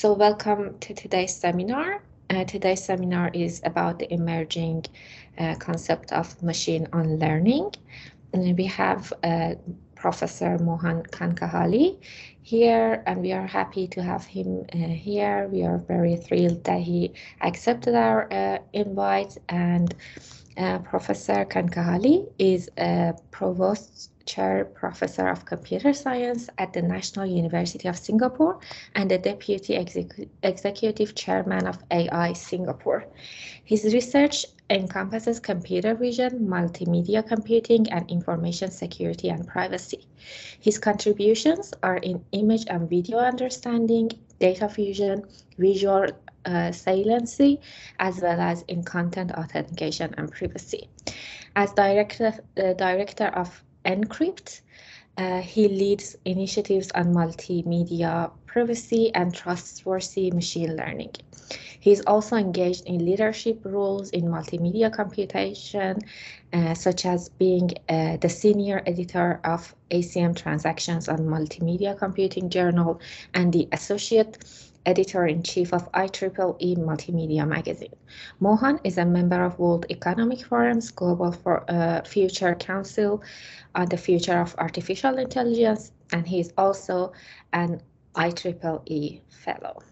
So welcome to today's seminar. Uh, today's seminar is about the emerging uh, concept of machine unlearning. And we have uh, Professor Mohan Kankanhalli here, and we are happy to have him uh, here. We are very thrilled that he accepted our uh, invite. And uh, Professor Kankanhalli is a provost Chair Professor of Computer Science at the National University of Singapore and the Deputy Execu Executive Chairman of AI Singapore. His research encompasses computer vision, multimedia computing, and information security and privacy. His contributions are in image and video understanding, data fusion, visual uh, saliency, as well as in content authentication and privacy. As director, uh, director of N-CRiPT. Uh, he leads initiatives on multimedia privacy and trustworthy machine learning. He's also engaged in leadership roles in multimedia computation, uh, such as being uh, the senior editor of ACM Transactions on Multimedia Computing Journal and the associate editor-in-chief of IEEE Multimedia Magazine. Mohan is a member of World Economic Forum's Global for, uh, Future Council on the Future of Artificial Intelligence, and he is also an IEEE Fellow.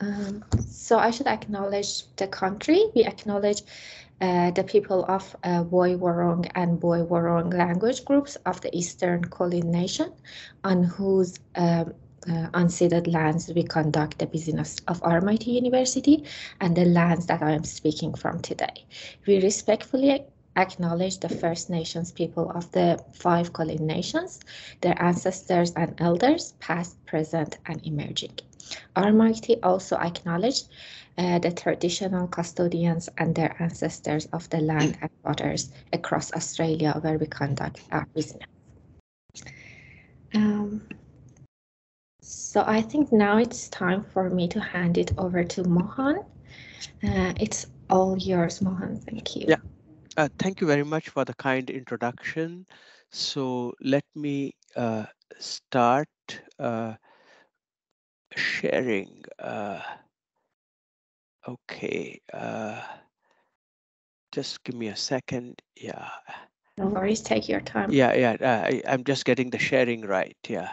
Um, so I should acknowledge the country. We acknowledge uh, the people of uh, Wurrung and Boy Wurrung language groups of the Eastern Kulin Nation, on whose um, uh, unceded lands we conduct the business of RMIT University and the lands that I am speaking from today. We respectfully acknowledge the First Nations people of the five Kulin nations, their ancestors and elders, past, present, and emerging. RMIT also acknowledged uh, the traditional custodians and their ancestors of the land and waters across Australia where we conduct our business. Um, so I think now it's time for me to hand it over to Mohan. Uh, it's all yours, Mohan. Thank you. Yeah, uh, thank you very much for the kind introduction. So let me uh, start uh, sharing. Uh, okay. Uh, just give me a second. Yeah. No worries. Take your time. Yeah, yeah. Uh, I, I'm just getting the sharing right. Yeah.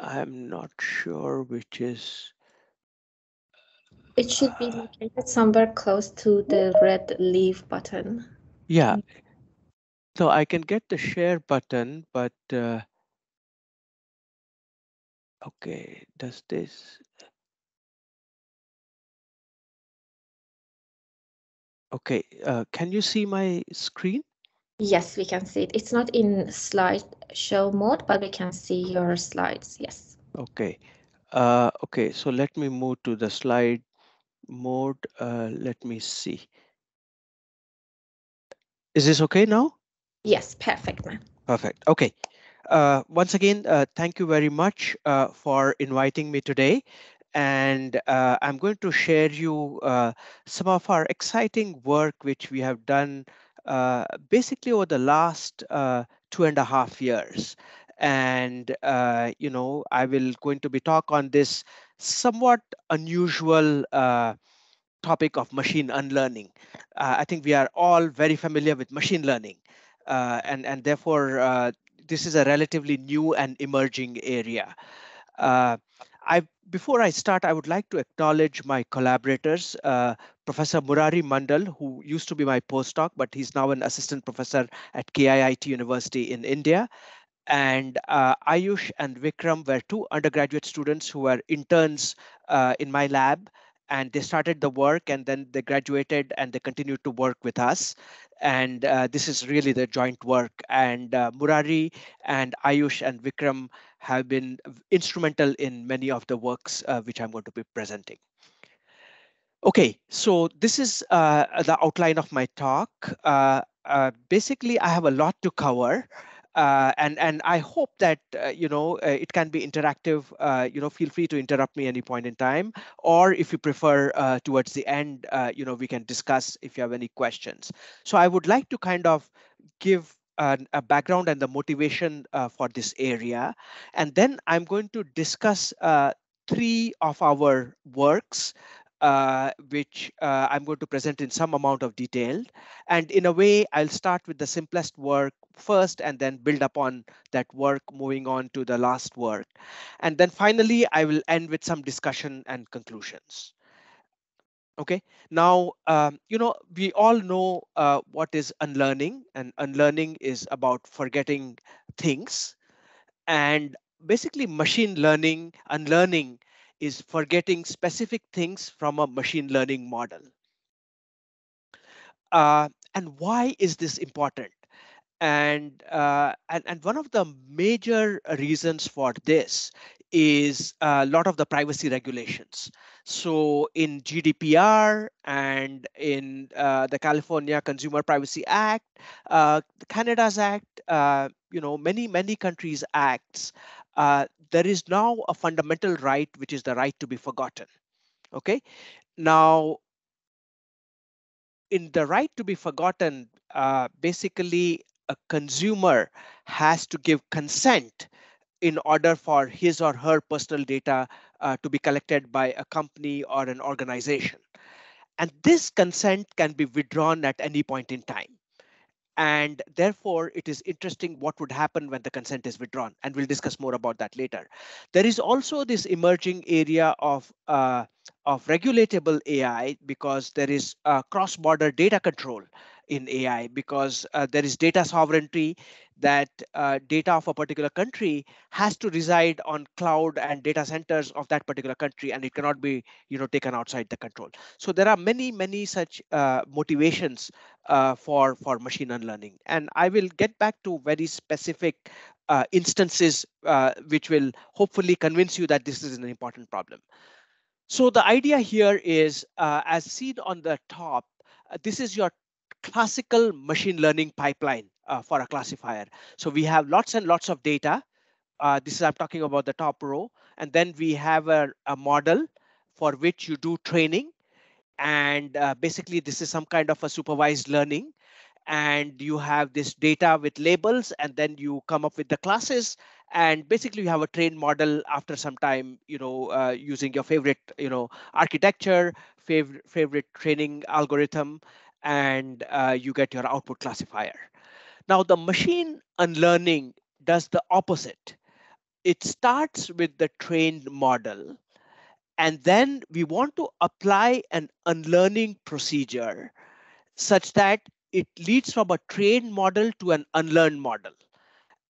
I'm not sure which is. It should be located somewhere close to the red leave button. Yeah. So I can get the share button, but uh, okay, does this? Okay, uh, can you see my screen? Yes, we can see it. It's not in slideshow mode, but we can see your slides. Yes. Okay. Uh, okay, so let me move to the slide mode. Uh, let me see. Is this okay now? Yes, perfect, man. Perfect. Okay. Uh, once again, uh, thank you very much uh, for inviting me today. And uh, I'm going to share you uh, some of our exciting work which we have done uh, basically over the last two and a half years. And, you know, I will going to be talk on this somewhat unusual topic of machine unlearning. I think we are all very familiar with machine learning. and, and therefore, this is a relatively new and emerging area. Uh, I, before I start, I would like to acknowledge my collaborators, uh, Professor Murari Mandal, who used to be my postdoc, but he's now an assistant professor at KIIT University in India. And uh, Ayush and Vikram were two undergraduate students who were interns uh, in my lab and they started the work and then they graduated and they continued to work with us. And uh, this is really the joint work. And uh, murari and ayush and vikram have been instrumental in many of the works uh, which i'm going to be presenting. Okay so this is uh, the outline of my talk. Uh, uh, basically i have a lot to cover uh, and and I hope that uh, you know uh, it can be interactive. Uh, you know, feel free to interrupt me any point in time, or if you prefer uh, towards the end, uh, you know, we can discuss if you have any questions. So I would like to kind of give uh, a background and the motivation for this area. And then I'm going to discuss three of our works, which I'm going to present in some amount of detail. And in a way, I'll start with the simplest work first and then build upon that work, moving on to the last work. And then finally, I will end with some discussion and conclusions. Okay, now, um, you know, we all know uh, what is unlearning and unlearning is about forgetting things. And basically machine learning, unlearning is forgetting specific things from a machine learning model. Uh, and why is this important? And, uh, and, and one of the major reasons for this is a lot of the privacy regulations. So in GDPR and in uh, the California Consumer Privacy Act, uh, Canada's Act, uh, you know, many, many countries' acts, uh, there is now a fundamental right, which is the right to be forgotten. Okay, now in the right to be forgotten, uh, basically a consumer has to give consent in order for his or her personal data uh, to be collected by a company or an organization. And this consent can be withdrawn at any point in time. And therefore, it is interesting what would happen when the consent is withdrawn. And we'll discuss more about that later. There is also this emerging area of, uh, of regulatable AI because there is uh, cross-border data control in AI because uh, there is data sovereignty that uh, data of a particular country has to reside on cloud and data centers of that particular country and it cannot be you know taken outside the control. So there are many many such uh, motivations uh, for for machine learning and i will get back to very specific uh, instances uh, which will hopefully convince you that this is an important problem. So the idea here is as seen on the top this is your classical machine learning pipeline uh, for a classifier. So we have lots and lots of data. Uh, this is I'm talking about the top row. And then we have a, a model for which you do training. And uh, basically, this is some kind of a supervised learning. And you have this data with labels, and then you come up with the classes. And basically, you have a trained model after some time, you know, uh, using your favorite, you know, architecture, favorite favorite training algorithm, and uh, you get your output classifier. Now, the machine unlearning does the opposite. It starts with the trained model, and then we want to apply an unlearning procedure such that it leads from a trained model to an unlearned model.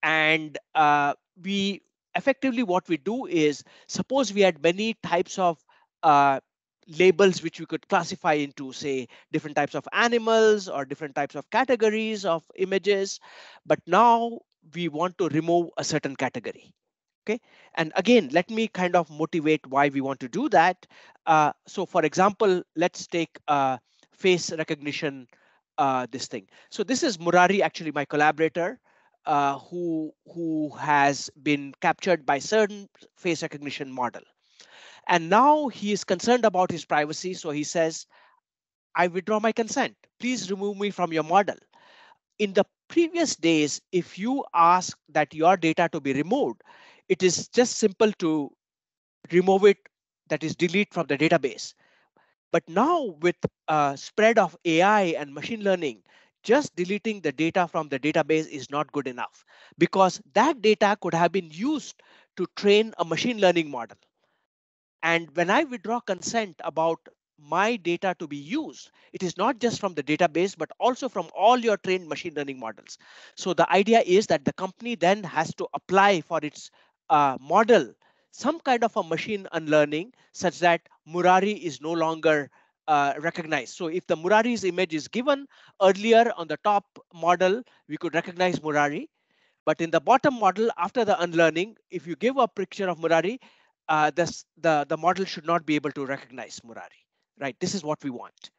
And uh, we effectively what we do is suppose we had many types of uh, labels which we could classify into say different types of animals or different types of categories of images. But now we want to remove a certain category okay? And again let me kind of motivate why we want to do that. Uh, so for example let's take uh, face recognition uh, this thing. So this is Murari actually my collaborator uh, who who has been captured by certain face recognition model and now he is concerned about his privacy. So he says, I withdraw my consent. Please remove me from your model. In the previous days, if you ask that your data to be removed, it is just simple to remove it, that is delete from the database. But now with a spread of AI and machine learning, just deleting the data from the database is not good enough because that data could have been used to train a machine learning model. And when I withdraw consent about my data to be used, it is not just from the database, but also from all your trained machine learning models. So the idea is that the company then has to apply for its uh, model some kind of a machine unlearning such that Murari is no longer uh, recognized. So if the Murari's image is given earlier on the top model, we could recognize Murari. But in the bottom model, after the unlearning, if you give a picture of Murari, uh, this, the, the model should not be able to recognize Murari, right? This is what we want.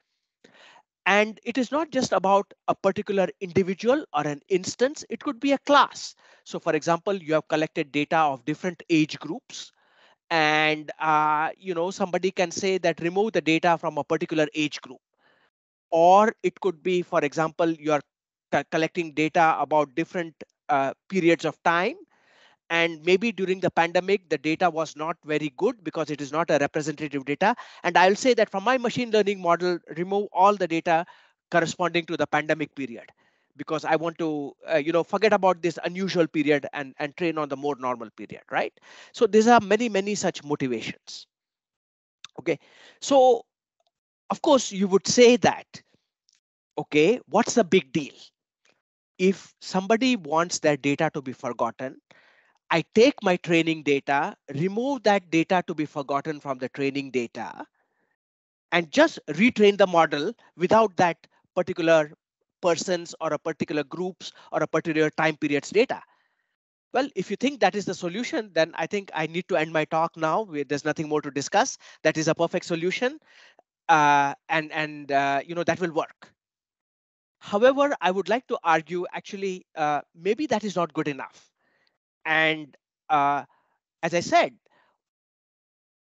And it is not just about a particular individual or an instance, it could be a class. So for example, you have collected data of different age groups and uh, you know somebody can say that remove the data from a particular age group. Or it could be, for example, you are collecting data about different uh, periods of time. And maybe during the pandemic, the data was not very good because it is not a representative data. And I'll say that from my machine learning model, remove all the data corresponding to the pandemic period because I want to, uh, you know, forget about this unusual period and, and train on the more normal period, right? So these are many, many such motivations. Okay, so of course you would say that, okay, what's the big deal? If somebody wants their data to be forgotten, I take my training data, remove that data to be forgotten from the training data, and just retrain the model without that particular persons or a particular groups or a particular time periods data. Well, if you think that is the solution, then I think I need to end my talk now. There's nothing more to discuss. That is a perfect solution, uh, and and uh, you know that will work. However, I would like to argue actually uh, maybe that is not good enough. And uh, as I said,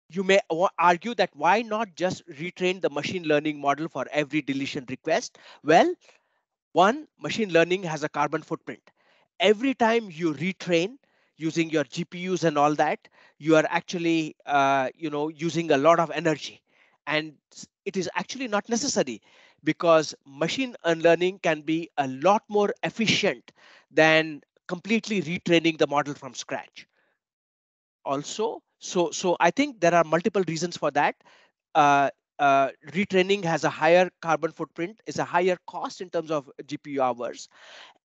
you may argue that why not just retrain the machine learning model for every deletion request? Well, one, machine learning has a carbon footprint. Every time you retrain using your GPUs and all that, you are actually, uh, you know, using a lot of energy. And it is actually not necessary because machine learning can be a lot more efficient than completely retraining the model from scratch. Also, so so I think there are multiple reasons for that. Uh, uh, retraining has a higher carbon footprint, is a higher cost in terms of GPU hours.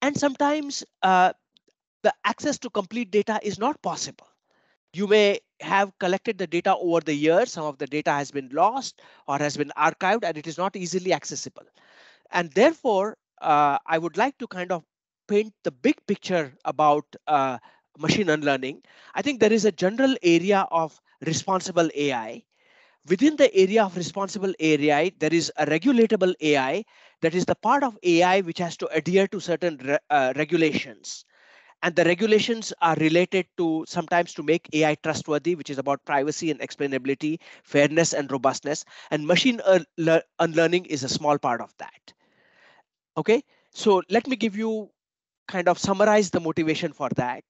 And sometimes uh, the access to complete data is not possible. You may have collected the data over the years. Some of the data has been lost or has been archived and it is not easily accessible. And therefore, uh, I would like to kind of paint the big picture about uh, machine learning. I think there is a general area of responsible AI within the area of responsible AI, there is a regulatable AI that is the part of AI which has to adhere to certain re uh, regulations. And the regulations are related to sometimes to make AI trustworthy, which is about privacy and explainability, fairness and robustness. And machine unlearning is a small part of that. Okay, so let me give you kind of summarize the motivation for that.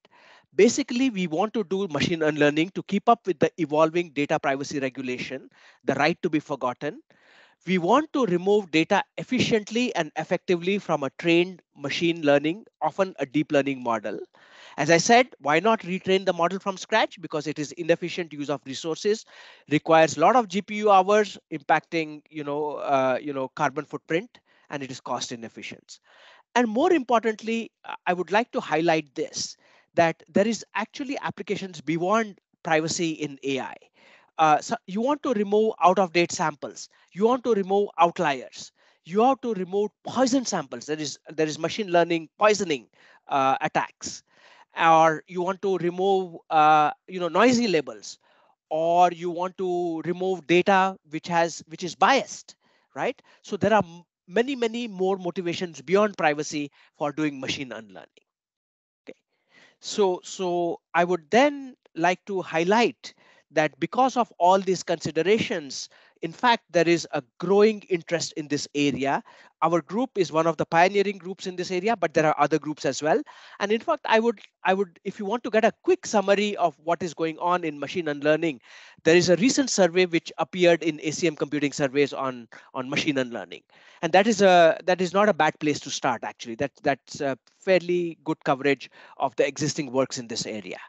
Basically, we want to do machine learning to keep up with the evolving data privacy regulation, the right to be forgotten. We want to remove data efficiently and effectively from a trained machine learning, often a deep learning model. As I said, why not retrain the model from scratch? Because it is inefficient use of resources, requires a lot of GPU hours, impacting you know, uh, you know, carbon footprint, and it is cost inefficient. And more importantly, I would like to highlight this that there is actually applications beyond privacy in AI. Uh, so you want to remove out of date samples. You want to remove outliers. You have to remove poison samples. There is there is machine learning poisoning uh, attacks, or you want to remove uh, you know noisy labels, or you want to remove data which has which is biased, right? So there are many many more motivations beyond privacy for doing machine unlearning. Okay. So, so I would then like to highlight that because of all these considerations, in fact, there is a growing interest in this area. Our group is one of the pioneering groups in this area, but there are other groups as well. And in fact, I would, I would, if you want to get a quick summary of what is going on in machine learning, there is a recent survey which appeared in ACM Computing surveys on on machine learning, and that is a that is not a bad place to start. Actually, that that's a fairly good coverage of the existing works in this area,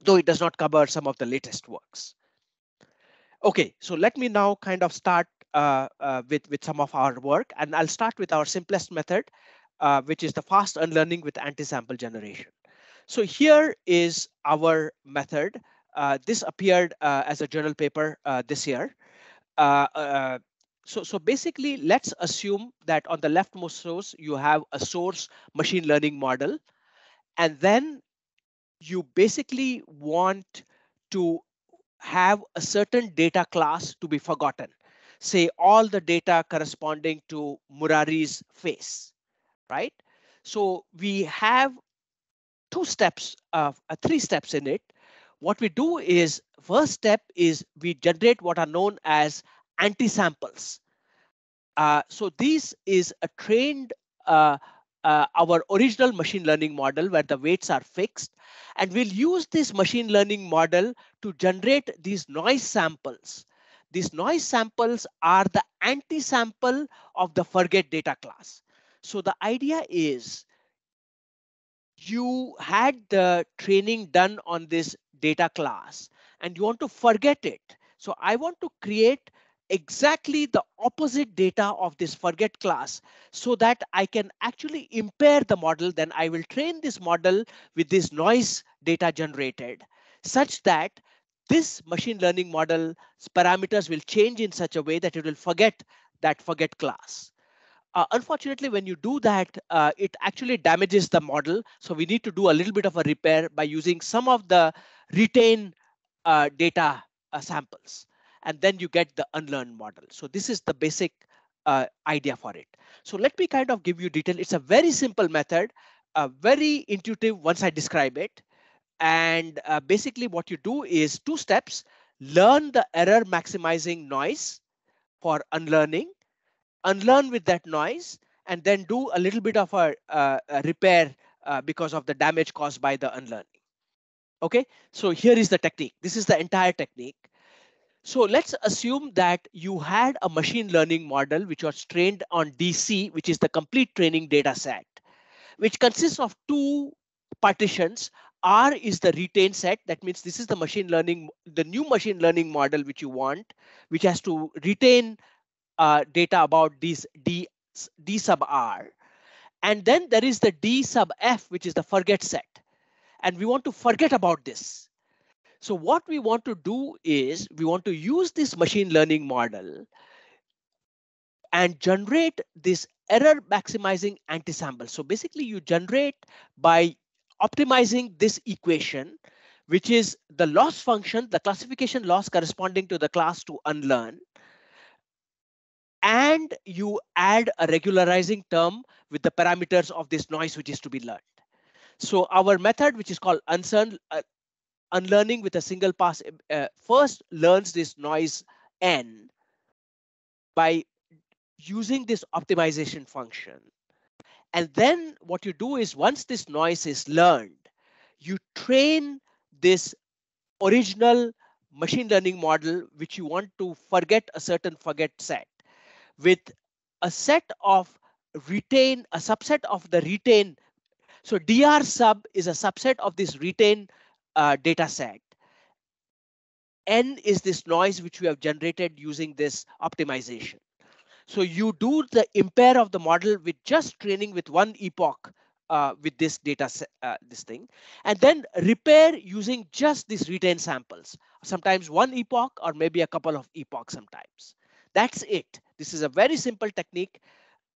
though it does not cover some of the latest works. Okay, so let me now kind of start uh, uh, with, with some of our work, and I'll start with our simplest method, uh, which is the fast unlearning with anti-sample generation. So here is our method. Uh, this appeared uh, as a journal paper uh, this year. so, so basically, let's assume that on the leftmost source, you have a source machine learning model, and then you basically want to have a certain data class to be forgotten. Say all the data corresponding to Murari's face, right? So we have two steps, uh, three steps in it. What we do is first step is we generate what are known as anti-samples. Uh, so this is a trained uh, uh, our original machine learning model where the weights are fixed. And we'll use this machine learning model to generate these noise samples. These noise samples are the anti-sample of the forget data class. So the idea is you had the training done on this data class and you want to forget it. So I want to create exactly the opposite data of this forget class so that I can actually impair the model. Then I will train this model with this noise data generated such that this machine learning model's parameters will change in such a way that it will forget that forget class. Uh, unfortunately, when you do that, uh, it actually damages the model. So we need to do a little bit of a repair by using some of the retain uh, data uh, samples and then you get the unlearned model. So this is the basic uh, idea for it. So let me kind of give you detail. It's a very simple method, uh, very intuitive once I describe it. And uh, basically what you do is two steps, learn the error maximizing noise for unlearning, unlearn with that noise, and then do a little bit of a, a repair uh, because of the damage caused by the unlearning. Okay, so here is the technique. This is the entire technique. So let's assume that you had a machine learning model which was trained on DC, which is the complete training data set, which consists of two partitions. R is the retain set. That means this is the machine learning, the new machine learning model which you want, which has to retain uh, data about these D, D sub R. And then there is the D sub F, which is the forget set. And we want to forget about this. So what we want to do is we want to use this machine learning model and generate this error maximizing anti-sample. So basically you generate by optimizing this equation, which is the loss function, the classification loss corresponding to the class to unlearn. And you add a regularizing term with the parameters of this noise, which is to be learned. So our method, which is called unlearn, uh, unlearning with a single pass uh, first learns this noise n by using this optimization function. And then what you do is once this noise is learned, you train this original machine learning model, which you want to forget a certain forget set with a set of retain, a subset of the retain. So DR sub is a subset of this retain uh, data set. N is this noise which we have generated using this optimization. So you do the impair of the model with just training with one epoch uh, with this data uh, this thing, and then repair using just these retain samples. Sometimes one epoch or maybe a couple of epochs sometimes. That's it. This is a very simple technique.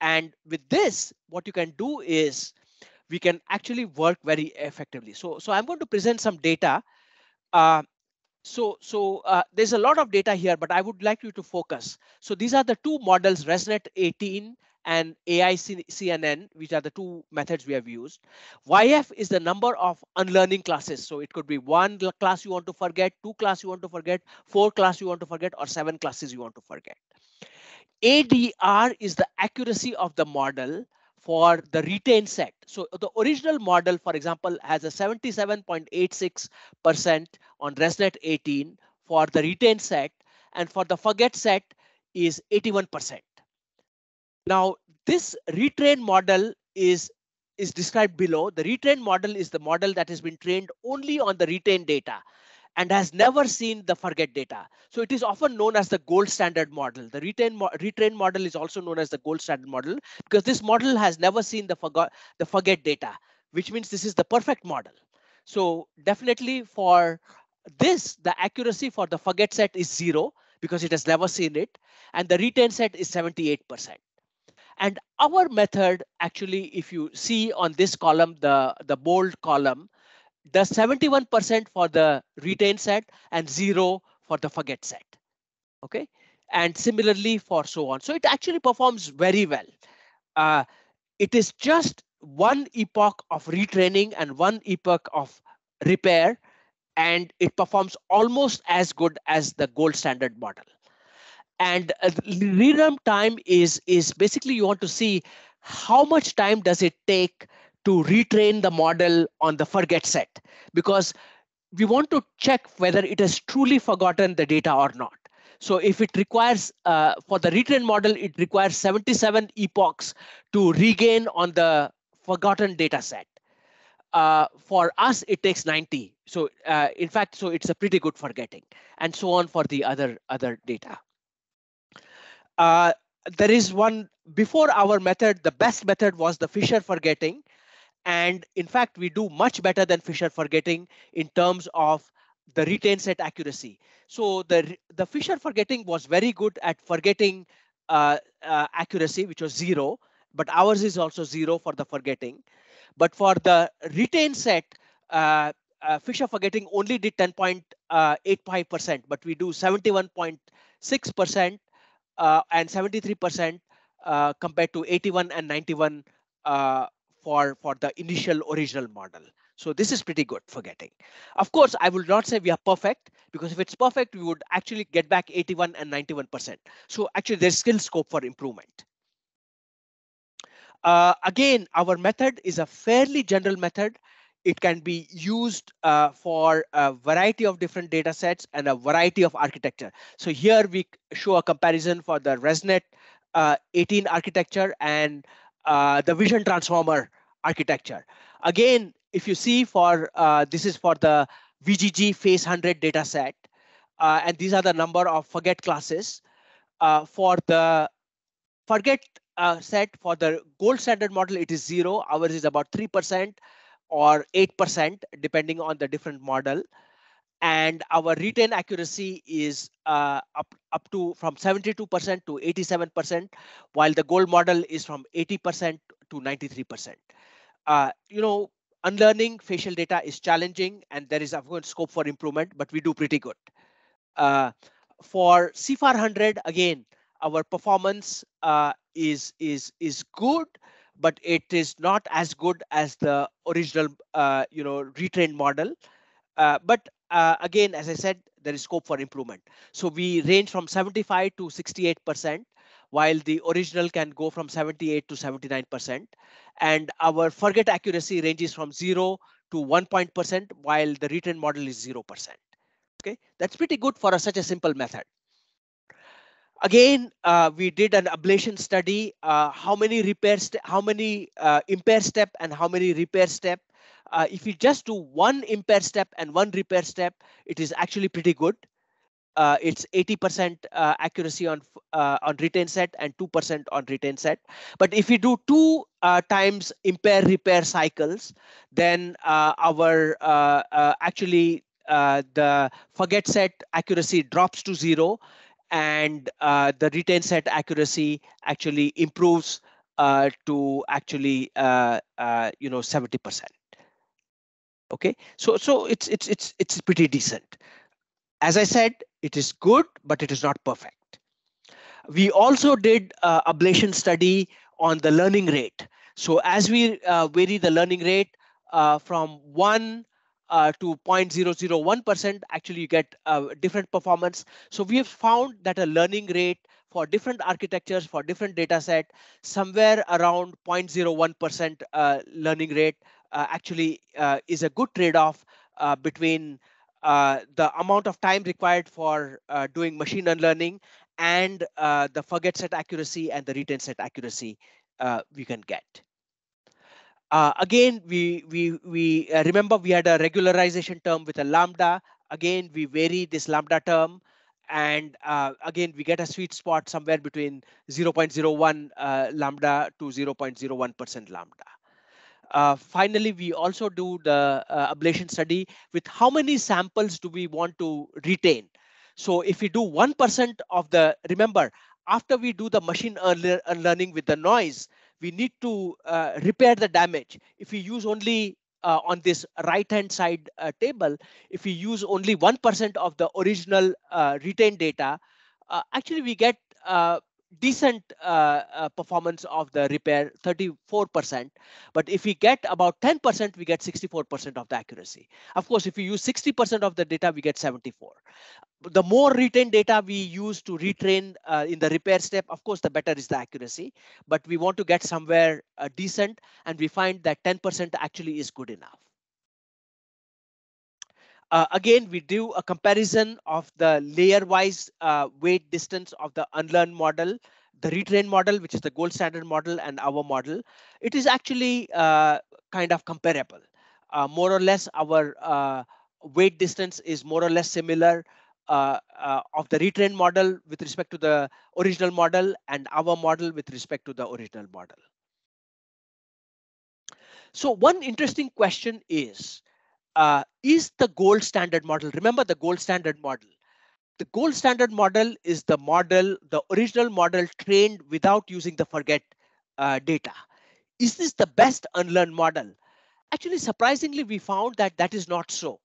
And with this, what you can do is we can actually work very effectively. So, so I'm going to present some data. Uh, so, so uh, there's a lot of data here, but I would like you to focus. So these are the two models, ResNet 18 and AllCNN, which are the two methods we have used. YF is the number of unlearning classes. So it could be one class you want to forget, two class you want to forget, four class you want to forget, or seven classes you want to forget. ADR is the accuracy of the model for the retain set. So the original model, for example, has a 77.86% on ResNet 18 for the retain set, and for the forget set is 81%. Now, this retrain model is is described below. The retrain model is the model that has been trained only on the retain data and has never seen the forget data. So it is often known as the gold standard model. The retain, mo retrain model is also known as the gold standard model because this model has never seen the, forgot, the forget data, which means this is the perfect model. So definitely for this, the accuracy for the forget set is zero because it has never seen it. And the retain set is 78%. And our method, actually, if you see on this column, the, the bold column, the 71% for the retain set and zero for the forget set. Okay. And similarly for so on. So it actually performs very well. Uh, it is just one epoch of retraining and one epoch of repair, and it performs almost as good as the gold standard model. And uh, rerun time is, is basically you want to see how much time does it take to retrain the model on the forget set? Because we want to check whether it has truly forgotten the data or not. So if it requires, uh, for the retrain model, it requires 77 epochs to regain on the forgotten data set. Uh, for us, it takes 90. So uh, in fact, so it's a pretty good forgetting and so on for the other, other data. Uh, there is one before our method, the best method was the Fisher forgetting. And in fact, we do much better than Fisher forgetting in terms of the retain set accuracy. So the, the Fisher forgetting was very good at forgetting uh, uh, accuracy, which was zero, but ours is also zero for the forgetting. But for the retain set, uh, uh Fisher forgetting only did 10.85%, uh, but we do 71.6% uh, and 73% compared to 81 and 91 for, for the initial original model. So this is pretty good for getting. Of course, I will not say we are perfect because if it's perfect, we would actually get back 81 and 91%. So actually there's still scope for improvement. Uh, again, our method is a fairly general method. It can be used uh, for a variety of different data sets and a variety of architecture. So here we show a comparison for the ResNet uh, 18 architecture and uh, the vision transformer architecture. Again, if you see for uh, this is for the VGG Face 100 data set, uh, and these are the number of forget classes. Uh, for the forget uh, set for the gold standard model, it is zero. Ours is about 3% or 8%, depending on the different model. And our retain accuracy is uh, up, up to from 72% to 87%, while the gold model is from 80% to 93%. Uh, you know, unlearning facial data is challenging and there is of course scope for improvement, but we do pretty good. Uh, for CIFAR 100, again, our performance uh, is is is good, but it is not as good as the original, uh, you know, retrained model. Uh, but uh, again, as I said, there is scope for improvement. So we range from 75 to 68 percent while the original can go from 78 to 79%. And our forget accuracy ranges from 0 to 1 point percent, while the retrain model is 0%. Okay, that's pretty good for a, such a simple method. Again, uh, we did an ablation study. Uh, how many repair how many uh, impair step and how many repair step? Uh, if you just do one impair step and one repair step, it is actually pretty good uh, it's 80% uh, accuracy on uh, on retain set and 2% on retain set. But if we do two uh, times impair repair cycles, then uh, our actually the forget set accuracy drops to zero, and the retain set accuracy actually improves to actually you know 70%. Okay, so so it's it's it's it's pretty decent. As I said, it is good, but it is not perfect. We also did a ablation study on the learning rate. So as we uh, vary the learning rate uh, from 1 uh, to 0.001%, actually you get uh, different performance. So we have found that a learning rate for different architectures, for different data set, somewhere around 0.01% uh, learning rate uh, actually is a good trade-off between uh, the amount of time required for uh, doing machine learning and uh, the forget set accuracy and the retain set accuracy uh, we can get. Uh, again, we we we remember we had a regularization term with a lambda. Again, we vary this lambda term, and again we get a sweet spot somewhere between 0.01 lambda to 0.01 percent lambda. Uh, finally, we also do the uh, ablation study with how many samples do we want to retain. So if we do 1% of the, remember, after we do the machine learning with the noise, we need to uh, repair the damage. If we use only uh, on this right hand side uh, table, if we use only 1% of the original uh, retained data, actually we get decent uh, uh, performance of the repair 34% but if we get about 10% we get 64% of the accuracy of course if we use 60% of the data we get 74 the more retained data we use to retrain uh, in the repair step, of course, the better is the accuracy. But we want to get somewhere uh, decent, and we find that 10% actually is good enough. Uh, again, we do a comparison of the layer-wise uh, weight distance of the unlearned model, the retrain model, which is the gold standard model, and our model. It is actually uh, kind of comparable. Uh, more or less, our uh, weight distance is more or less similar uh, of the retrain model with respect to the original model and our model with respect to the original model. So one interesting question is, uh, is the gold standard model. Remember the gold standard model. The gold standard model is the model, the original model trained without using the forget uh, data. Is this the best unlearned model? Actually, surprisingly, we found that that is not so.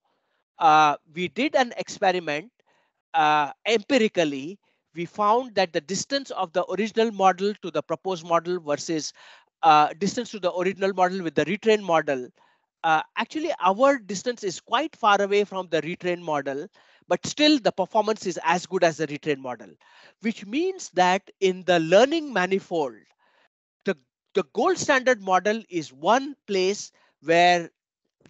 Uh, we did an experiment uh, empirically. We found that the distance of the original model to the proposed model versus uh, distance to the original model with the retrained model uh, actually our distance is quite far away from the retrain model, but still the performance is as good as the retrain model, which means that in the learning manifold, the, the gold standard model is one place where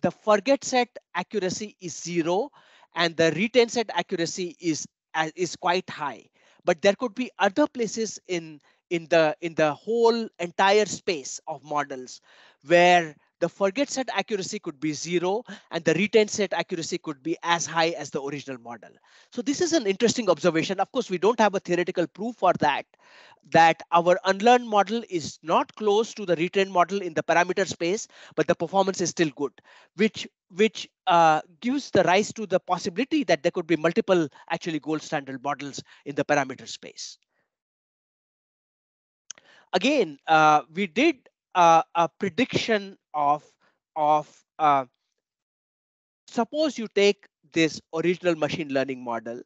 the forget set accuracy is zero and the retain set accuracy is, uh, is quite high. But there could be other places in, in, the, in the whole entire space of models where the forget set accuracy could be zero and the retain set accuracy could be as high as the original model. So this is an interesting observation. Of course, we don't have a theoretical proof for that, that our unlearned model is not close to the retrained model in the parameter space, but the performance is still good, which which uh, gives the rise to the possibility that there could be multiple actually gold standard models in the parameter space. Again, uh, we did uh, a prediction of of uh, suppose you take this original machine learning model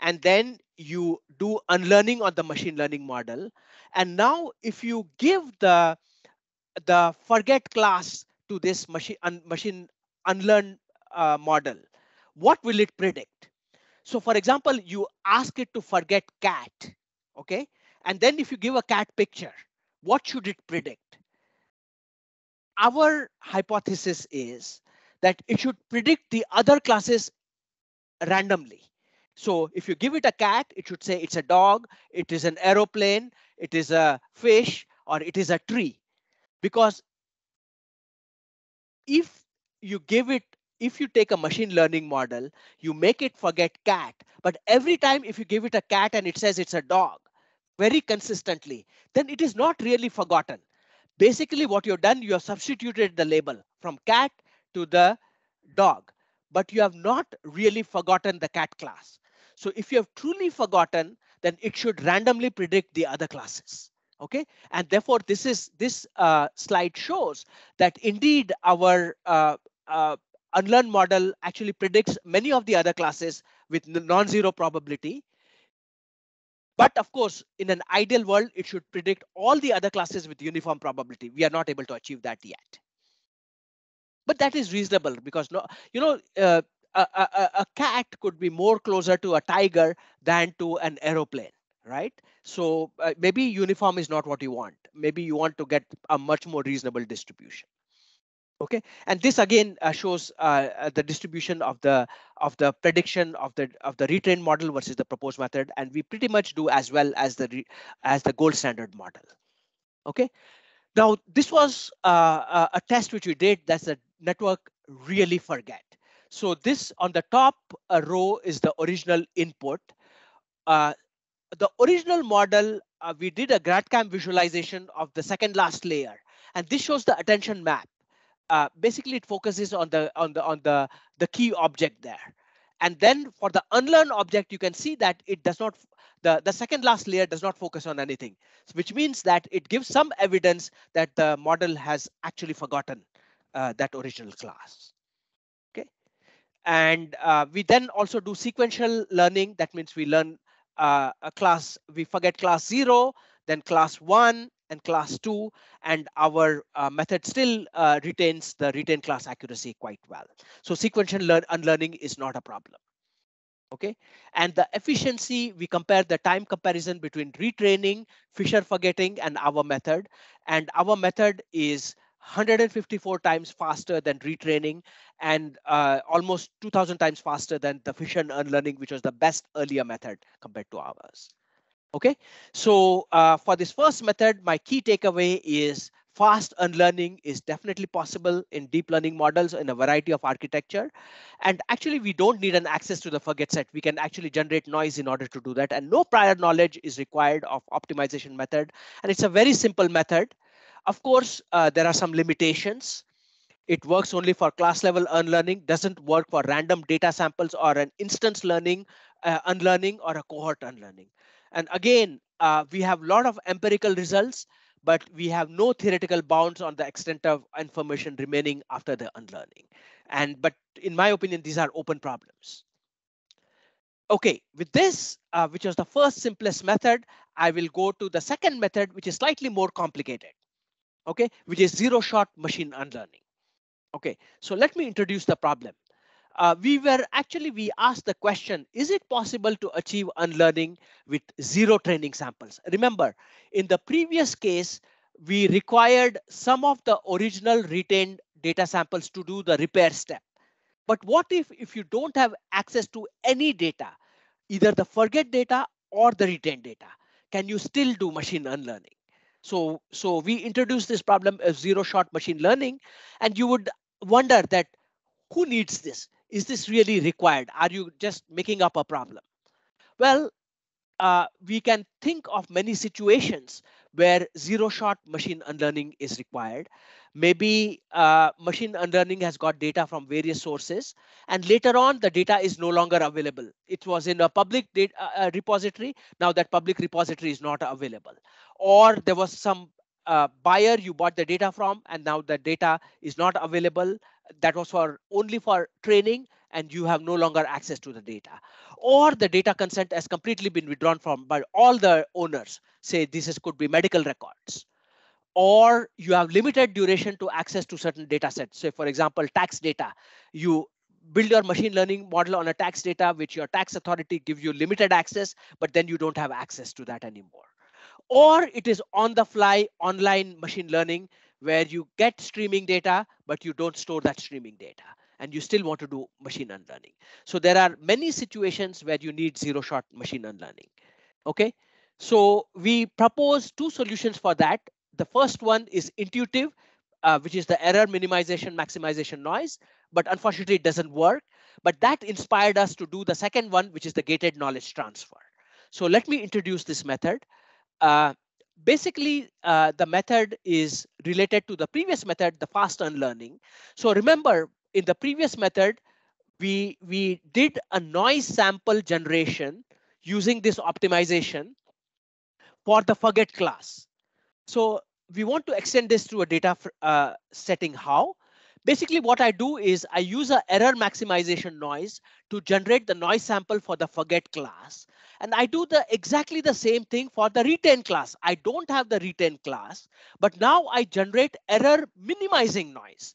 and then you do unlearning on the machine learning model and now if you give the the forget class to this machine un, machine unlearn uh, model what will it predict? So for example you ask it to forget cat okay? And then if you give a cat picture what should it predict our hypothesis is that it should predict the other classes randomly. So if you give it a cat, it should say it's a dog, it is an aeroplane, it is a fish, or it is a tree. Because if you give it, if you take a machine learning model, you make it forget cat, but every time if you give it a cat and it says it's a dog, very consistently, then it is not really forgotten. Basically, what you've done, you have substituted the label from cat to the dog, but you have not really forgotten the cat class. So if you have truly forgotten, then it should randomly predict the other classes. Okay, and therefore this is this uh, slide shows that indeed our uh, uh, unlearned model actually predicts many of the other classes with non-zero probability but of course, in an ideal world, it should predict all the other classes with uniform probability. We are not able to achieve that yet. But that is reasonable because no, you know, uh, a, a, a cat could be more closer to a tiger than to an aeroplane, right? So uh, maybe uniform is not what you want. Maybe you want to get a much more reasonable distribution. Okay, and this again uh, shows uh, uh, the distribution of the of the prediction of the of the retrained model versus the proposed method, and we pretty much do as well as the re, as the gold standard model. Okay, now this was uh, a test which we did. That's a network really forget. So this on the top uh, row is the original input. Uh, the original model, we did a GradCam visualization of the second last layer, and this shows the attention map uh, basically it focuses on the on the on the the key object there. And then for the unlearned object you can see that it does not the the second last layer does not focus on anything which means that it gives some evidence that the model has actually forgotten uh, that original class. Okay? And uh, we then also do sequential learning. That means we learn uh, a class we forget class zero then class one and class 2 and our uh, method still uh, retains the retain class accuracy quite well. So sequential learn unlearning is not a problem. Okay, and the efficiency, we compare the time comparison between retraining, Fisher forgetting, and our method. And our method is 154 times faster than retraining and uh, almost 2000 times faster than the Fisher unlearning, which was the best earlier method compared to ours. Okay, so uh, for this first method, my key takeaway is fast unlearning is definitely possible in deep learning models in a variety of architecture. And actually, we don't need an access to the forget set. We can actually generate noise in order to do that. And no prior knowledge is required of optimization method. And it's a very simple method. Of course, uh, there are some limitations. It works only for class level unlearning, doesn't work for random data samples or an instance learning, uh, unlearning or a cohort unlearning. And again, uh, we have a lot of empirical results but we have no theoretical bounds on the extent of information remaining after the unlearning. And but in my opinion, these are open problems. Okay, with this, uh, which was the first simplest method, I will go to the second method, which is slightly more complicated. Okay, which is zero shot machine unlearning. Okay, so let me introduce the problem uh, we were actually, we asked the question, is it possible to achieve unlearning with zero training samples? Remember, in the previous case, we required some of the original retained data samples to do the repair step. But what if, if you don't have access to any data, either the forget data or the retained data? Can you still do machine unlearning? So, so we introduced this problem of zero shot machine learning, and you would wonder that who needs this? Is this really required? Are you just making up a problem? Well, uh, we can think of many situations where zero shot machine unlearning is required. Maybe uh, machine unlearning has got data from various sources, and later on the data is no longer available. It was in a public data, uh, uh, repository. Now that public repository is not available. Or there was some uh, buyer you bought the data from, and now the data is not available that was for only for training and you have no longer access to the data. Or the data consent has completely been withdrawn from by all the owners say this is, could be medical records. Or you have limited duration to access to certain data sets. Say for example tax data. You build your machine learning model on a tax data which your tax authority gives you limited access but then you don't have access to that anymore. Or it is on the fly online machine learning where you get streaming data, but you don't store that streaming data and you still want to do machine unlearning. So there are many situations where you need zero shot machine unlearning. Okay, so we propose two solutions for that. The first one is intuitive, uh, which is the error minimization maximization noise, but unfortunately it doesn't work. But that inspired us to do the second one, which is the gated knowledge transfer. So let me introduce this method. Uh, basically, uh, the method is related to the previous method, the fast unlearning. So remember, in the previous method, we, we did a noise sample generation using this optimization for the forget class. So we want to extend this to a data uh, setting how. Basically, what I do is I use a error maximization noise to generate the noise sample for the forget class. And I do the exactly the same thing for the retain class. I don't have the retain class, but now I generate error minimizing noise.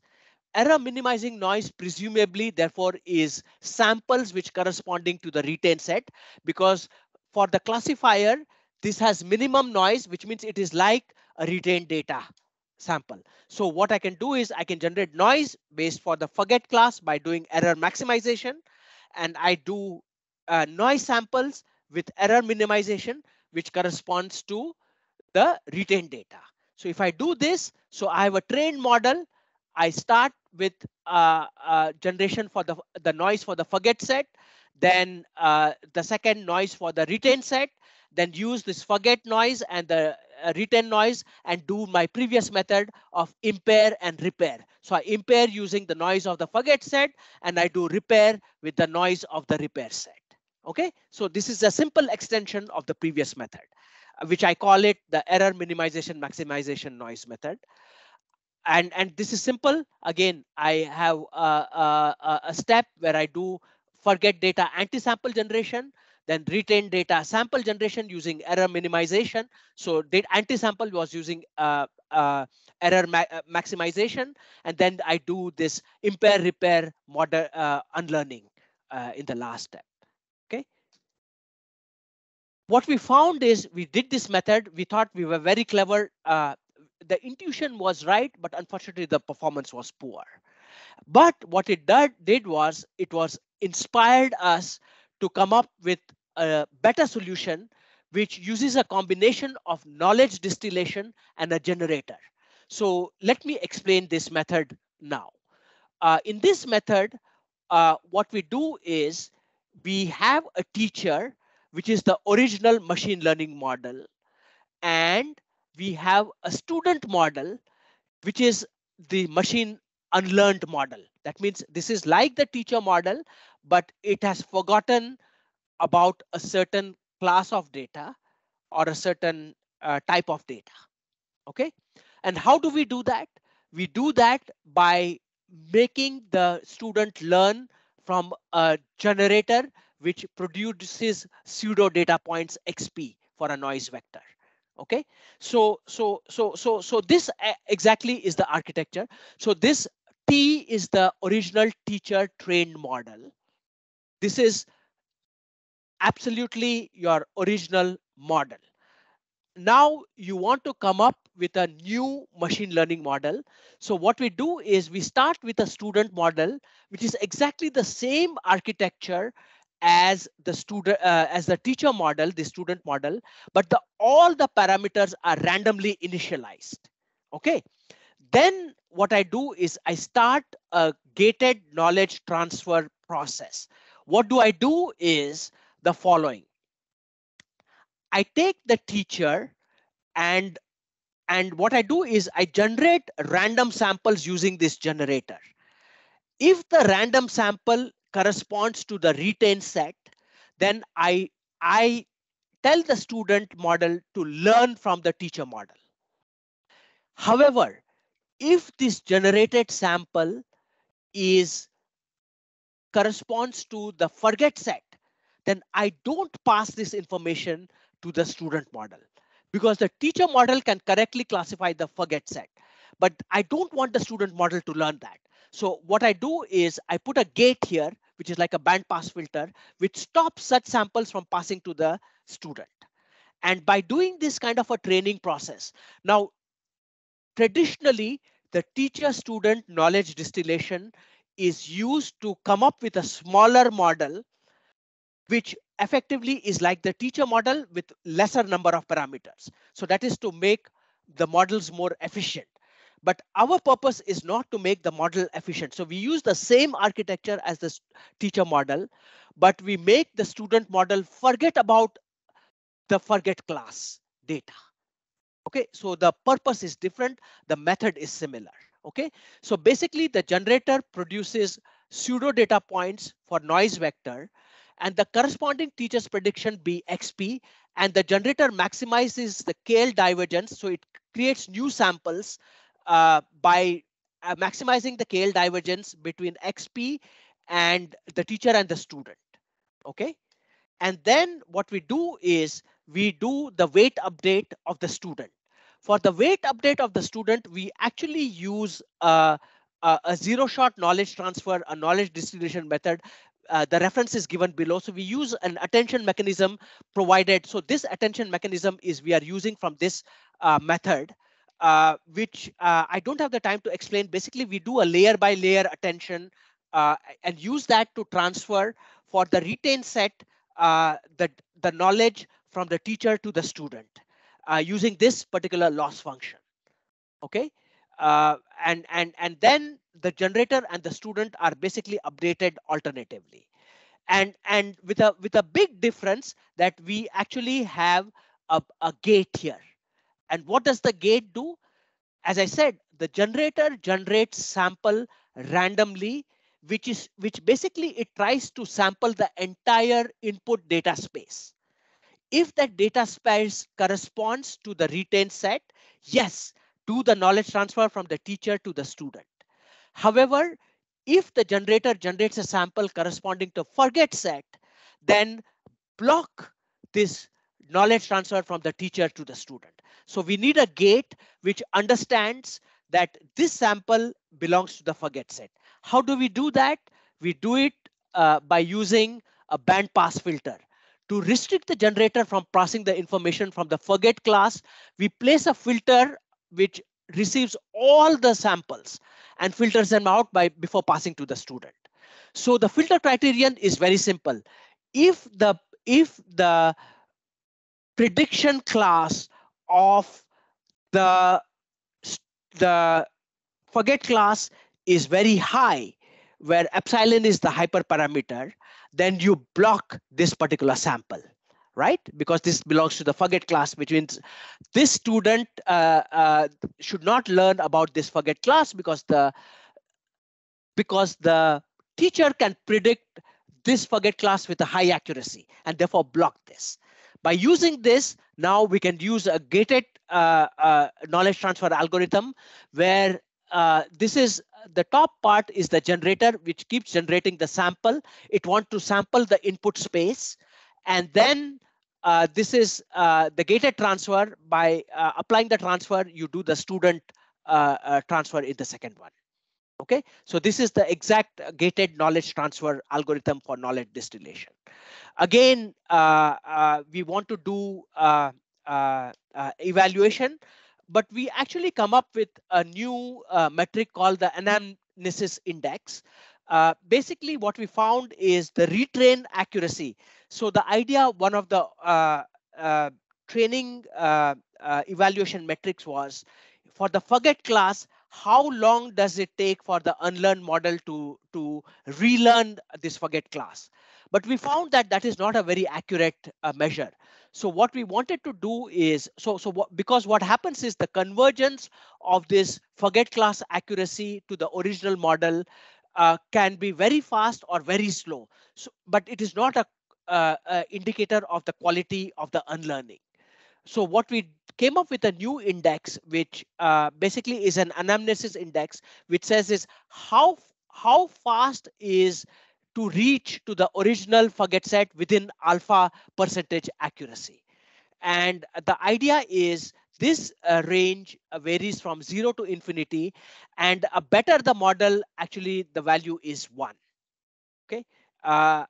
Error minimizing noise presumably therefore is samples which corresponding to the retain set because for the classifier, this has minimum noise, which means it is like a retained data sample. So what I can do is I can generate noise based for the forget class by doing error maximization. And I do uh, noise samples with error minimization, which corresponds to the retained data. So if I do this, so I have a trained model. I start with uh, uh, generation for the, the noise for the forget set, then uh, the second noise for the retain set, then use this forget noise and the uh, retain noise and do my previous method of impair and repair. So I impair using the noise of the forget set and I do repair with the noise of the repair set. Okay, so this is a simple extension of the previous method, uh, which I call it the error minimization maximization noise method. And, and this is simple. Again, I have a, a, a step where I do forget data anti-sample generation, then retain data sample generation using error minimization. So data anti-sample was using uh, uh, error ma uh, maximization, and then I do this impair repair model uh, unlearning uh, in the last step. What we found is we did this method. We thought we were very clever. Uh, the intuition was right, but unfortunately the performance was poor. But what it did, did was it was inspired us to come up with a better solution which uses a combination of knowledge distillation and a generator. So let me explain this method now. Uh, in this method, uh, what we do is we have a teacher, which is the original machine learning model, and we have a student model, which is the machine unlearned model. That means this is like the teacher model, but it has forgotten about a certain class of data or a certain uh, type of data. Okay. And how do we do that? We do that by making the student learn from a generator which produces pseudo data points XP for a noise vector okay? So so so so so this uh, exactly is the architecture. So this t is the original teacher trained model. This is absolutely your original model. Now you want to come up with a new machine learning model. So what we do is we start with a student model which is exactly the same architecture as the student uh, as the teacher model the student model but the all the parameters are randomly initialized. Okay? Then what i do is i start a gated knowledge transfer process. What do i do is the following. I take the teacher and and what i do is i generate random samples using this generator. If the random sample corresponds to the retained set, then I, I tell the student model to learn from the teacher model. However, if this generated sample is corresponds to the forget set, then I don't pass this information to the student model because the teacher model can correctly classify the forget set. But I don't want the student model to learn that. So what I do is I put a gate here which is like a band pass filter, which stops such samples from passing to the student. And by doing this kind of a training process, now traditionally the teacher student knowledge distillation is used to come up with a smaller model, which effectively is like the teacher model with lesser number of parameters. So that is to make the models more efficient. But our purpose is not to make the model efficient. So we use the same architecture as the teacher model, but we make the student model forget about the forget class data. Okay, so the purpose is different. The method is similar. Okay, so basically the generator produces pseudo data points for noise vector and the corresponding teacher's prediction be XP and the generator maximizes the KL divergence. So it creates new samples uh, by uh, maximizing the KL divergence between XP and the teacher and the student. Okay. And then what we do is we do the weight update of the student. For the weight update of the student, we actually use a, a, a zero shot knowledge transfer, a knowledge distribution method. Uh, the reference is given below. So we use an attention mechanism provided. So this attention mechanism is we are using from this uh, method uh, which uh, I don't have the time to explain. Basically, we do a layer by layer attention uh, and use that to transfer for the retained set uh, the, the knowledge from the teacher to the student uh, using this particular loss function. Okay. Uh, and and and then the generator and the student are basically updated alternatively and and with a with a big difference that we actually have a, a gate here and what does the gate do? As I said, the generator generates sample randomly, which is which basically it tries to sample the entire input data space. If that data space corresponds to the retained set, yes, do the knowledge transfer from the teacher to the student. However, if the generator generates a sample corresponding to forget set, then block this knowledge transfer from the teacher to the student. So we need a gate which understands that this sample belongs to the forget set. How do we do that? We do it uh, by using a band pass filter. to restrict the generator from passing the information from the forget class, we place a filter which receives all the samples and filters them out by before passing to the student. So the filter criterion is very simple. If the if the prediction class of the the forget class is very high, where epsilon is the hyperparameter, then you block this particular sample, right? Because this belongs to the forget class, which means this student uh, uh, should not learn about this forget class because the because the teacher can predict this forget class with a high accuracy and therefore block this. By using this, now we can use a gated uh, uh, knowledge transfer algorithm where uh, this is the top part is the generator which keeps generating the sample. It wants to sample the input space. And then uh, this is uh, the gated transfer. By uh, applying the transfer, you do the student transfer in the second one. Okay, so this is the exact gated knowledge transfer algorithm for knowledge distillation. Again, uh, uh, we want to do uh, evaluation, but we actually come up with a new metric called the anamnesis index. Uh, basically, what we found is the retrain accuracy. So the idea, one of the uh, uh, training evaluation metrics was for the forget class, how long does it take for the unlearned model to, to relearn this forget class? But we found that that is not a very accurate uh, measure. So what we wanted to do is, so, so what, because what happens is the convergence of this forget class accuracy to the original model uh, can be very fast or very slow. So, but it is not a, uh, a indicator of the quality of the unlearning. So what we came up with a new index, which uh, basically is an anamnesis index, which says is how how fast is to reach to the original forget set within alpha percentage accuracy. And the idea is this uh, range uh, varies from zero to infinity and a better the model actually the value is one okay uh,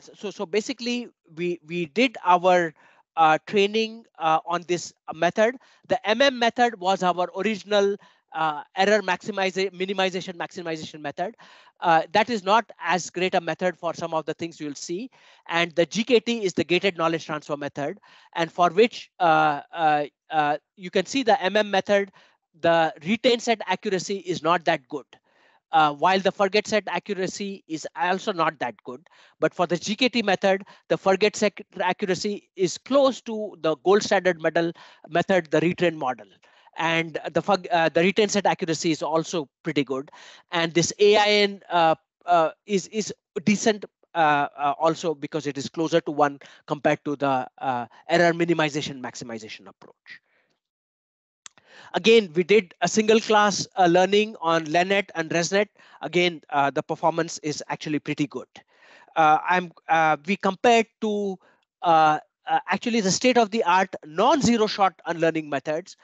so so basically we we did our uh, training uh, on this method. The MM method was our original uh, error maximization, minimization, maximization method. Uh, that is not as great a method for some of the things you'll see. And the GKT is the gated knowledge transfer method, and for which uh, uh, you can see the MM method, the retain set accuracy is not that good uh, while the forget set accuracy is also not that good. But for the GKT method, the forget set accuracy is close to the gold standard model method, the retrain model. And the uh, the retain set accuracy is also pretty good. And this AIN uh, uh, is is decent uh, uh, also because it is closer to one compared to the uh, error minimization maximization approach. Again, we did a single class uh, learning on LeNet and ResNet. Again, the performance is actually pretty good. I'm we compared to actually the state of the art non-zero shot unlearning methods.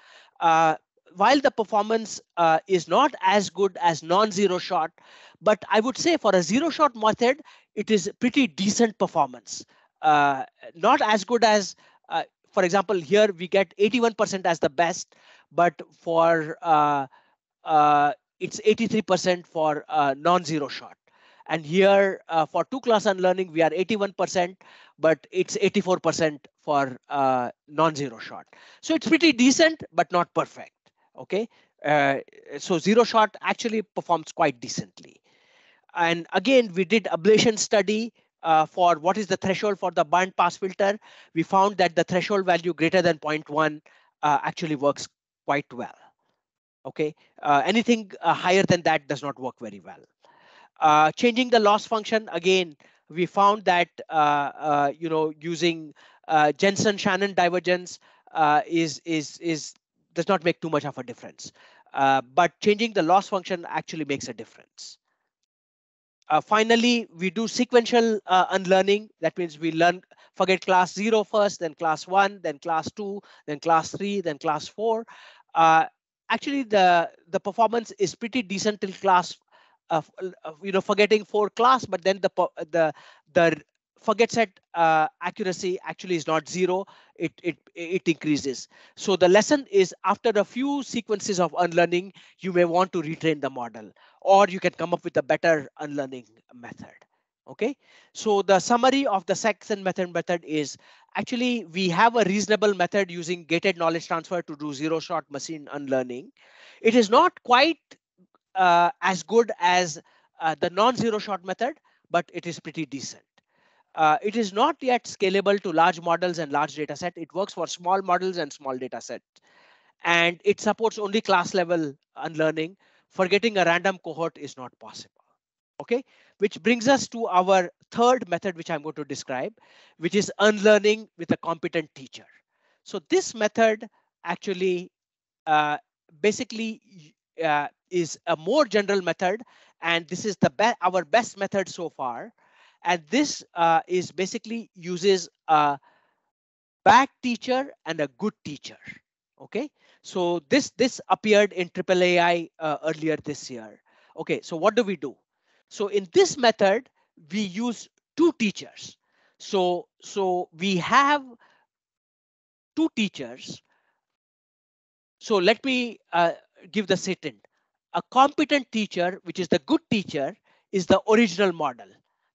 While the performance is not as good as non-zero shot, but I would say for a zero shot method, it is pretty decent performance. not as good as for example, here we get 81% as the best, but for uh, uh, it's 83% for uh, non-zero shot. And here uh, for two class unlearning, we are 81%, but it's 84% for uh, non-zero shot. So it's pretty decent, but not perfect. Okay. Uh, so zero shot actually performs quite decently. And again, we did ablation study uh, for what is the threshold for the band pass filter. We found that the threshold value greater than 0.1 uh, actually works quite well. Okay, uh, anything uh, higher than that does not work very well. Uh, changing the loss function again, we found that uh, you know using Jensen Shannon divergence is is is does not make too much of a difference. but changing the loss function actually makes a difference. Uh, finally, we do sequential uh, unlearning. That means we learn, forget class zero first, then class one, then class two, then class three, then class four. Uh, actually, the the performance is pretty decent till class, uh, you know, forgetting four class, but then the the the forget set uh, accuracy actually is not zero, it, it, it increases. So the lesson is after a few sequences of unlearning, you may want to retrain the model or you can come up with a better unlearning method. Okay, so the summary of the section method method is actually we have a reasonable method using gated knowledge transfer to do zero shot machine unlearning. It is not quite uh, as good as uh, the non-zero shot method, but it is pretty decent. Uh, it is not yet scalable to large models and large data set. It works for small models and small data set. And it supports only class level unlearning. Forgetting a random cohort is not possible. Okay, which brings us to our third method, which I'm going to describe, which is unlearning with a competent teacher. So this method actually uh, basically uh, is a more general method, and this is the be our best method so far. And this uh, is basically uses a bad teacher and a good teacher. Okay, so this this appeared in AAAI uh, earlier this year. Okay, so what do we do? So in this method, we use two teachers. So so we have two teachers. So let me uh, give the sit-in. A competent teacher, which is the good teacher, is the original model.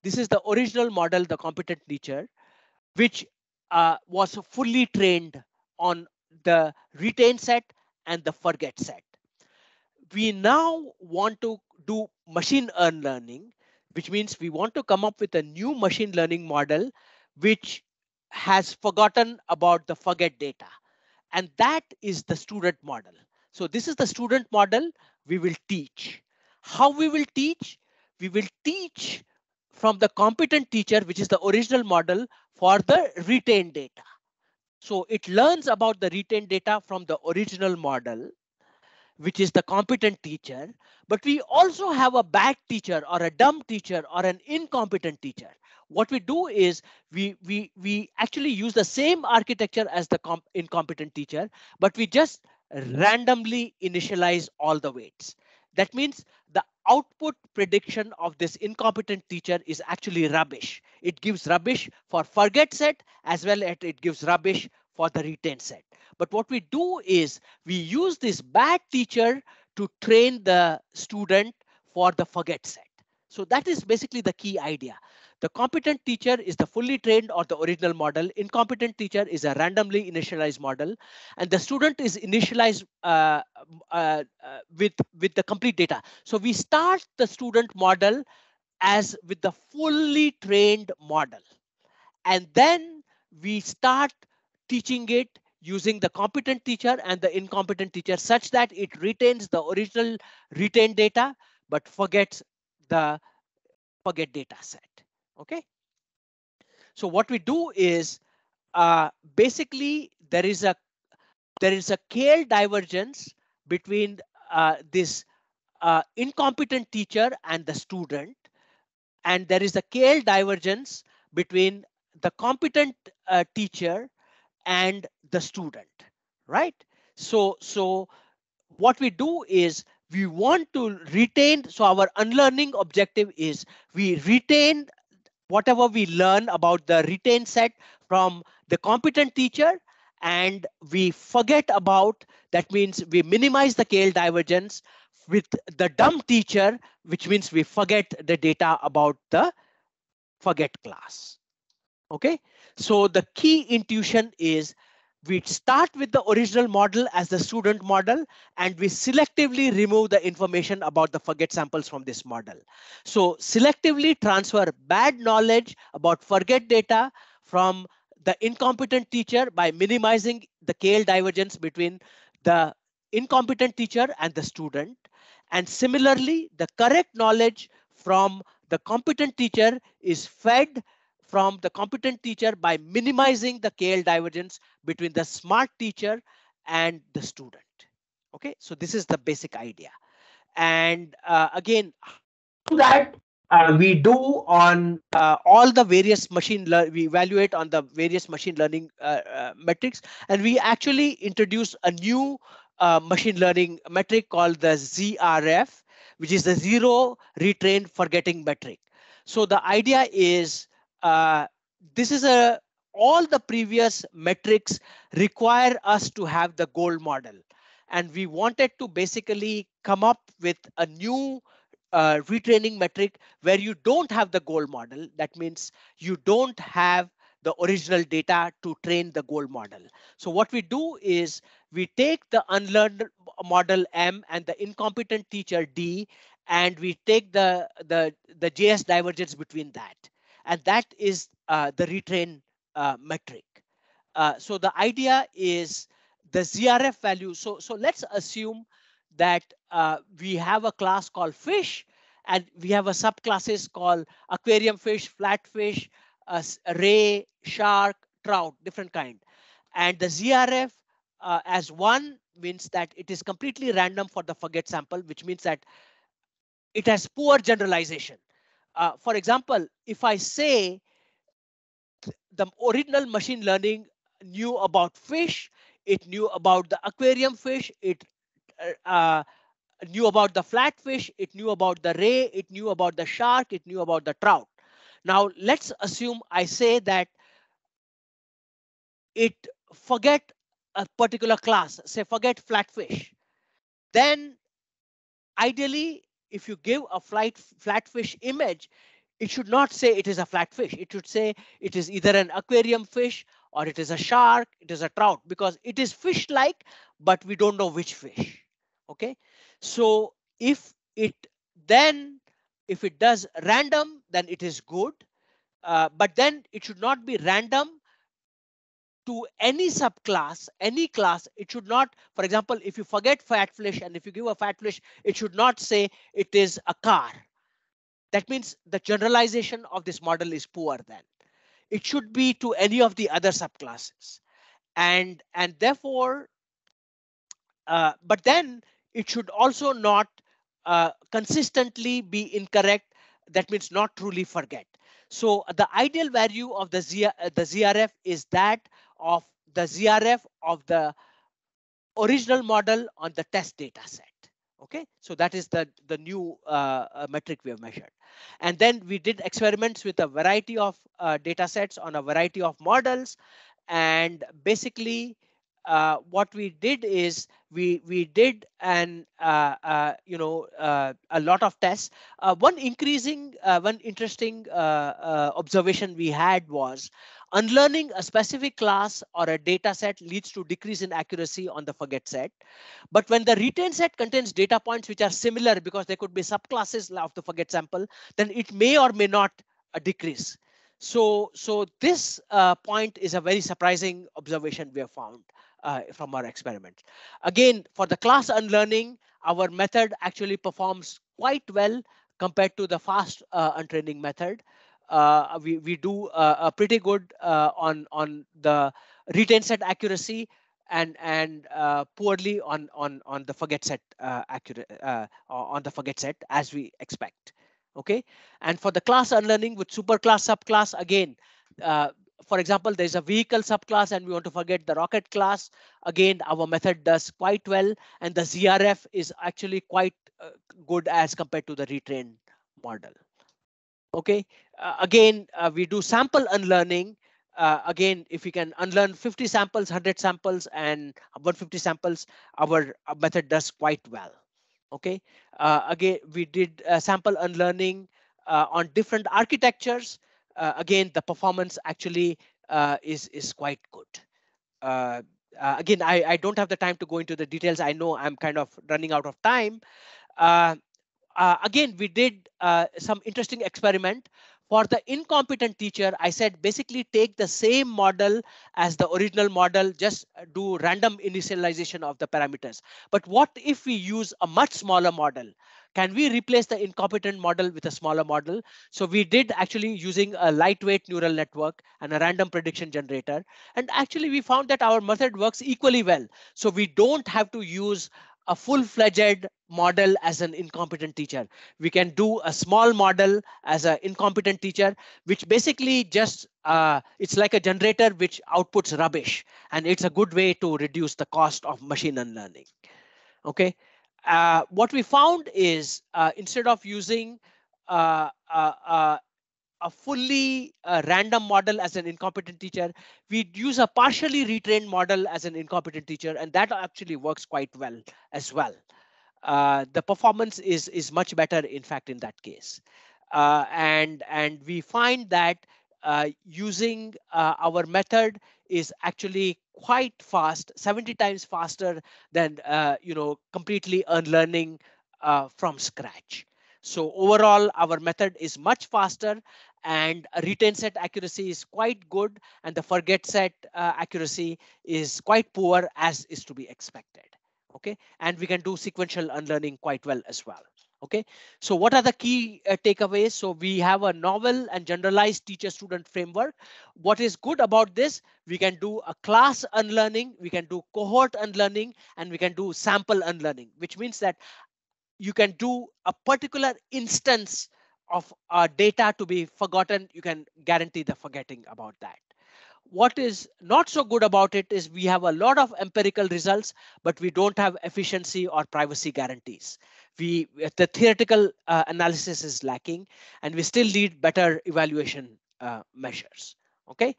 This is the original model, the competent teacher, which uh, was fully trained on the retain set and the forget set. We now want to do machine learning, which means we want to come up with a new machine learning model which has forgotten about the forget data. And that is the student model. So this is the student model we will teach. How we will teach? We will teach from the competent teacher, which is the original model for the retained data. So it learns about the retained data from the original model, which is the competent teacher. But we also have a bad teacher or a dumb teacher or an incompetent teacher. What we do is we we we actually use the same architecture as the incompetent teacher, but we just randomly initialize all the weights. That means the output prediction of this incompetent teacher is actually rubbish. It gives rubbish for forget set as well as it gives rubbish for the retain set. But what we do is we use this bad teacher to train the student for the forget set. So that is basically the key idea. The competent teacher is the fully trained or the original model. Incompetent teacher is a randomly initialized model. And the student is initialized uh, uh, uh, with, with the complete data. So we start the student model as with the fully trained model. And then we start teaching it using the competent teacher and the incompetent teacher such that it retains the original retained data, but forgets the forget data set. Okay. So what we do is uh, basically there is a there is a KL divergence between uh, this uh, incompetent teacher and the student, and there is a KL divergence between the competent uh, teacher and the student, right? So so what we do is we want to retain. So our unlearning objective is we retain whatever we learn about the retain set from the competent teacher and we forget about that means we minimize the KL divergence with the dumb teacher, which means we forget the data about the forget class. Okay, so the key intuition is we start with the original model as the student model and we selectively remove the information about the forget samples from this model. So selectively transfer bad knowledge about forget data from the incompetent teacher by minimizing the KL divergence between the incompetent teacher and the student. And similarly, the correct knowledge from the competent teacher is fed from the competent teacher by minimizing the KL divergence between the smart teacher and the student. Okay, so this is the basic idea. And uh, again, that uh, we do on uh, all the various machine we evaluate on the various machine learning uh, uh metrics and we actually introduce a new uh, machine learning metric called the zrf which is the zero retrain forgetting metric so the idea is uh, this is a all the previous metrics require us to have the gold model. And we wanted to basically come up with a new uh, retraining metric where you don't have the gold model. That means you don't have the original data to train the gold model. So what we do is we take the unlearned model M and the incompetent teacher D, and we take the, the, the JS divergence between that. And that is uh, the retrain uh, metric. Uh, so the idea is the ZRF value. So, so let's assume that uh, we have a class called fish and we have a subclasses called aquarium fish, flatfish, ray, shark, trout, different kind. And the ZRF uh, as one means that it is completely random for the forget sample, which means that it has poor generalization. Uh, for example, if I say the original machine learning knew about fish, it knew about the aquarium fish, it uh, uh, knew about the flatfish, it knew about the ray, it knew about the shark, it knew about the trout. Now let's assume I say that it forget a particular class, say forget flatfish. Then ideally, if you give a flight flatfish image, it should not say it is a flatfish. It should say it is either an aquarium fish or it is a shark, it is a trout, because it is fish-like, but we don't know which fish. Okay, so if it then if it does random, then it is good. Uh, but then it should not be random to any subclass, any class. It should not, for example, if you forget flatfish and if you give a flatfish, it should not say it is a car. That means the generalization of this model is poor then. It should be to any of the other subclasses. And, and therefore, uh, but then it should also not uh, consistently be incorrect. That means not truly forget. So the ideal value of the, Z, uh, the ZRF is that of the ZRF of the original model on the test data set. Okay, so that is the, the new uh, uh, metric we have measured. And then we did experiments with a variety of uh, data sets on a variety of models. And basically, uh, what we did is we we did an uh, uh, you know uh, a lot of tests. Uh, one increasing uh, one interesting observation we had was unlearning a specific class or a data set leads to decrease in accuracy on the forget set. But when the retain set contains data points which are similar because there could be subclasses of the forget sample, then it may or may not decrease. So, so this point is a very surprising observation we have found uh, from our experiment. Again, for the class unlearning, our method actually performs quite well compared to the fast uh, untraining method. Uh, we, we do uh, pretty good uh, on, on the retain set accuracy and and uh, poorly on on on the forget set uh, accurate on the forget set as we expect okay and for the class unlearning with superclass subclass again for example, there's a vehicle subclass and we want to forget the rocket class. Again, our method does quite well. And the ZRF is actually quite uh, good as compared to the retrained model. Okay, uh, again, uh, we do sample unlearning. Uh, again, if we can unlearn 50 samples, 100 samples, and 150 samples, our, our method does quite well. Okay, uh, again, we did sample unlearning uh, on different architectures uh, again, the performance actually uh, is, is quite good. Uh, uh, again, I, I don't have the time to go into the details. I know I'm kind of running out of time. Uh, uh, again, we did some interesting experiment for the incompetent teacher, I said basically take the same model as the original model, just do random initialization of the parameters. But what if we use a much smaller model? Can we replace the incompetent model with a smaller model? So we did actually using a lightweight neural network and a random prediction generator. And actually we found that our method works equally well. So we don't have to use a full-fledged model as an incompetent teacher. We can do a small model as an incompetent teacher, which basically just, uh, it's like a generator which outputs rubbish. And it's a good way to reduce the cost of machine learning. Okay. Uh, what we found is uh, instead of using uh, uh, uh a fully uh, random model as an incompetent teacher. We use a partially retrained model as an incompetent teacher, and that actually works quite well as well. The performance is is much better, in fact, in that case. And and we find that uh, using uh, our method is actually quite fast, 70 times faster than uh, you know completely unlearning from scratch. So overall, our method is much faster and retain set accuracy is quite good and the forget set uh, accuracy is quite poor as is to be expected. Okay, and we can do sequential unlearning quite well as well. Okay, so what are the key uh, takeaways? So we have a novel and generalized teacher student framework. What is good about this? We can do a class unlearning, we can do cohort unlearning, and we can do sample unlearning, which means that you can do a particular instance of uh, data to be forgotten, you can guarantee the forgetting about that. What is not so good about it is we have a lot of empirical results, but we don't have efficiency or privacy guarantees. We the theoretical uh, analysis is lacking, and we still need better evaluation uh, measures. Okay,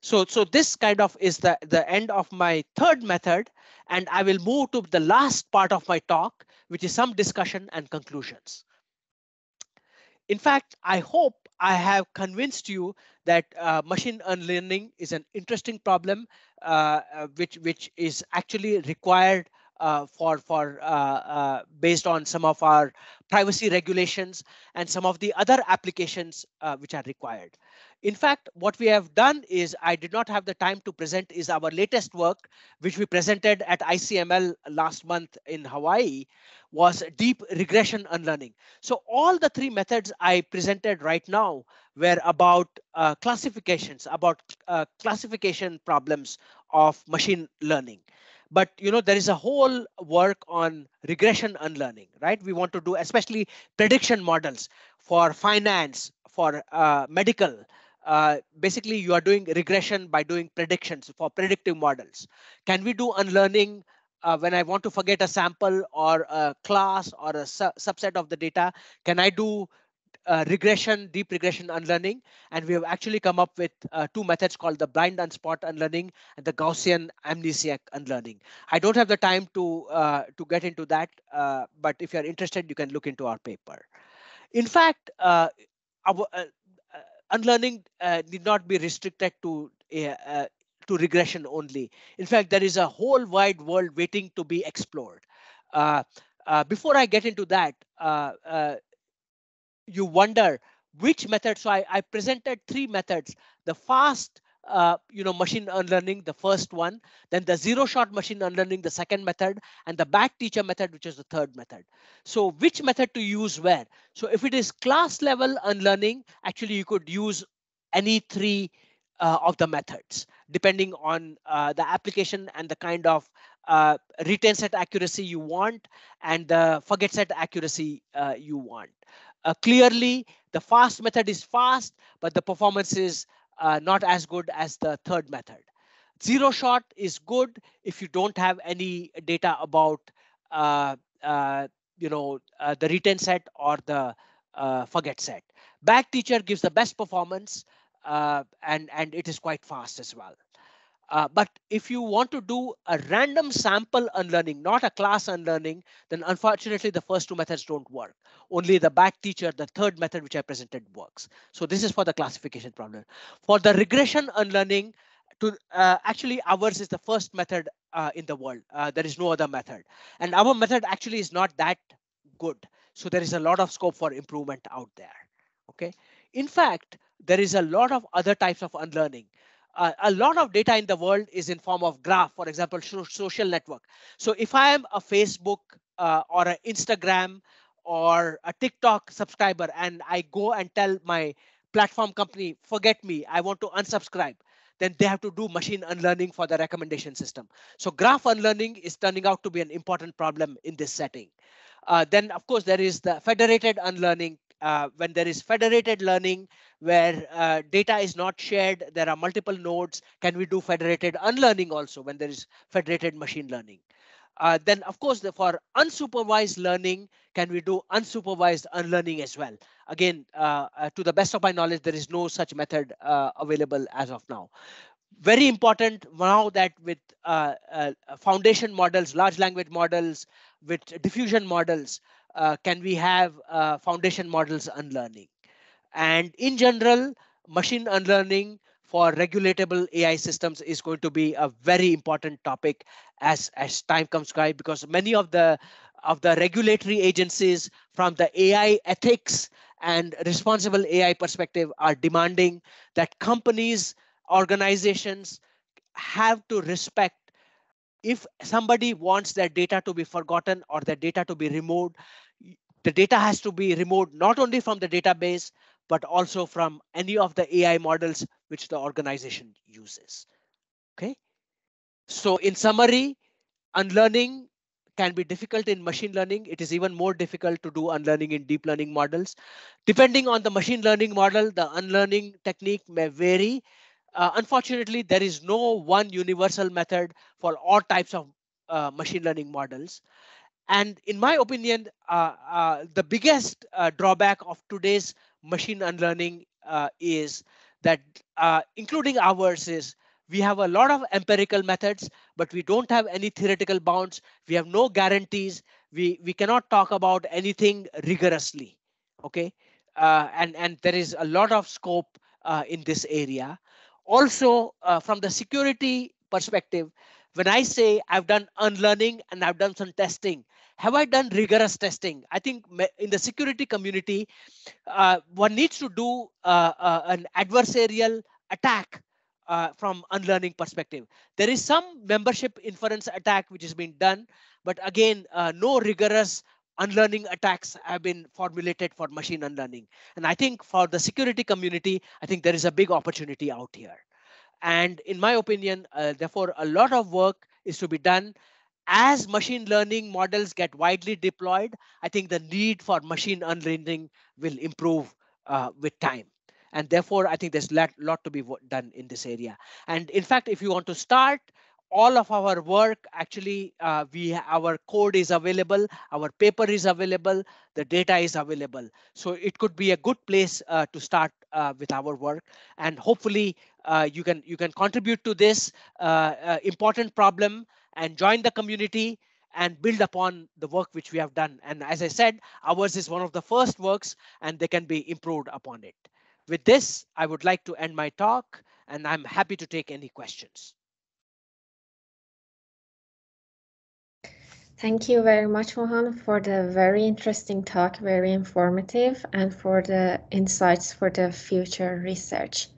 so so this kind of is the the end of my third method, and I will move to the last part of my talk, which is some discussion and conclusions. In fact, I hope I have convinced you that uh, machine learning is an interesting problem, uh, uh, which which is actually required uh, for for uh, uh, based on some of our privacy regulations and some of the other applications which are required. In fact, what we have done is I did not have the time to present is our latest work, which we presented at ICML last month in Hawaii, was deep regression unlearning. So all the three methods I presented right now were about uh, classifications, about uh, classification problems of machine learning. But you know there is a whole work on regression unlearning, right? We want to do especially prediction models for finance, for uh, medical, uh, basically you are doing regression by doing predictions for predictive models. Can we do unlearning uh, when I want to forget a sample or a class or a su subset of the data? Can I do uh, regression, deep regression unlearning? And we have actually come up with uh, two methods called the blind spot unlearning and the Gaussian amnesiac unlearning. I don't have the time to uh, to get into that, uh, but if you're interested, you can look into our paper. In fact, our, unlearning uh, need not be restricted to uh, to regression only. In fact, there is a whole wide world waiting to be explored. Uh, uh before I get into that, uh, uh, you wonder which method. So I, I presented three methods: the fast uh, you know, machine unlearning, the first one, then the zero shot machine unlearning, the second method, and the bad teacher method, which is the third method. So which method to use where? So if it is class level unlearning, actually you could use any three uh, of the methods, depending on uh, the application and the kind of uh, retain set accuracy you want and the forget set accuracy uh, you want. Uh, clearly, the fast method is fast, but the performance is uh, not as good as the third method. Zero shot is good if you don't have any data about uh, uh, you know uh, the retain set or the uh, forget set. Bad teacher gives the best performance and and it is quite fast as well. Uh, but if you want to do a random sample unlearning, not a class unlearning, then unfortunately the first two methods don't work. Only the bad teacher, the third method which I presented works. So this is for the classification problem. For the regression unlearning, to uh, actually ours is the first method uh, in the world. Uh, there is no other method. And our method actually is not that good. So there is a lot of scope for improvement out there. Okay. In fact, there is a lot of other types of unlearning uh, a lot of data in the world is in form of graph, for example, social network. So if I am a Facebook uh, or an Instagram or a TikTok subscriber and I go and tell my platform company, forget me, I want to unsubscribe, then they have to do machine unlearning for the recommendation system. So graph unlearning is turning out to be an important problem in this setting. Uh, then, of course, there is the federated unlearning uh, when there is federated learning where uh, data is not shared, there are multiple nodes. Can we do federated unlearning also when there is federated machine learning? Uh, then, of course, the, for unsupervised learning, can we do unsupervised unlearning as well? Again, uh, uh, to the best of my knowledge, there is no such method uh, available as of now. Very important now that with uh, foundation models, large language models, with diffusion models, can we have foundation models unlearning? And in general, machine unlearning for regulatable AI systems is going to be a very important topic as, as time comes by because many of the of the regulatory agencies from the AI ethics and responsible AI perspective are demanding that companies, organizations have to respect if somebody wants their data to be forgotten or their data to be removed, the data has to be removed not only from the database, but also from any of the AI models which the organization uses. Okay. So in summary, unlearning can be difficult in machine learning. It is even more difficult to do unlearning in deep learning models. Depending on the machine learning model, the unlearning technique may vary. Uh, unfortunately, there is no one universal method for all types of uh, machine learning models. And in my opinion, uh, uh the biggest uh, drawback of today's machine unlearning uh, is that uh, including ours is we have a lot of empirical methods, but we don't have any theoretical bounds. We have no guarantees. We, we cannot talk about anything rigorously. OK, uh, and, and there is a lot of scope uh, in this area. Also, uh, from the security perspective, when I say I've done unlearning and I've done some testing, have I done rigorous testing? I think in the security community, uh, one needs to do uh, uh, an adversarial attack uh, from unlearning perspective. There is some membership inference attack which has been done, but again, uh, no rigorous unlearning attacks have been formulated for machine unlearning. And I think for the security community, I think there is a big opportunity out here. And in my opinion, uh, therefore, a lot of work is to be done as machine learning models get widely deployed, I think the need for machine unlearning will improve uh, with time. And therefore, I think there's a lot, lot to be done in this area. And in fact, if you want to start, all of our work actually uh, we our code is available our paper is available the data is available so it could be a good place uh, to start uh, with our work and hopefully uh, you can you can contribute to this uh, uh, important problem and join the community and build upon the work which we have done. And as I said, ours is one of the first works and they can be improved upon it. With this, I would like to end my talk and I'm happy to take any questions. Thank you very much, Mohan, for the very interesting talk, very informative, and for the insights for the future research.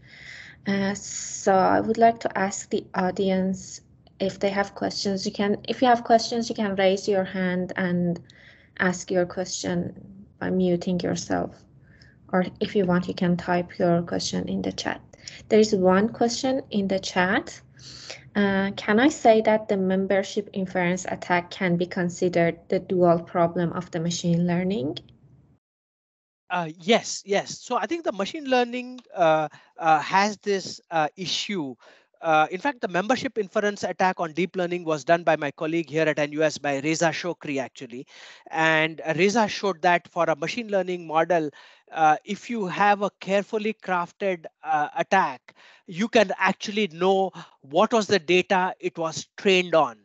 Uh, so I would like to ask the audience if they have questions, you can, if you have questions, you can raise your hand and ask your question by muting yourself. Or if you want, you can type your question in the chat. There is one question in the chat. Uh, can I say that the membership inference attack can be considered the dual problem of the machine unlearning? Uh, yes, yes. So I think the machine learning uh, uh has this uh, issue uh, in fact, the membership inference attack on deep learning was done by my colleague here at NUS by Reza Shokri, actually. And Reza showed that for a machine learning model, uh, if you have a carefully crafted uh, attack, you can actually know what was the data it was trained on.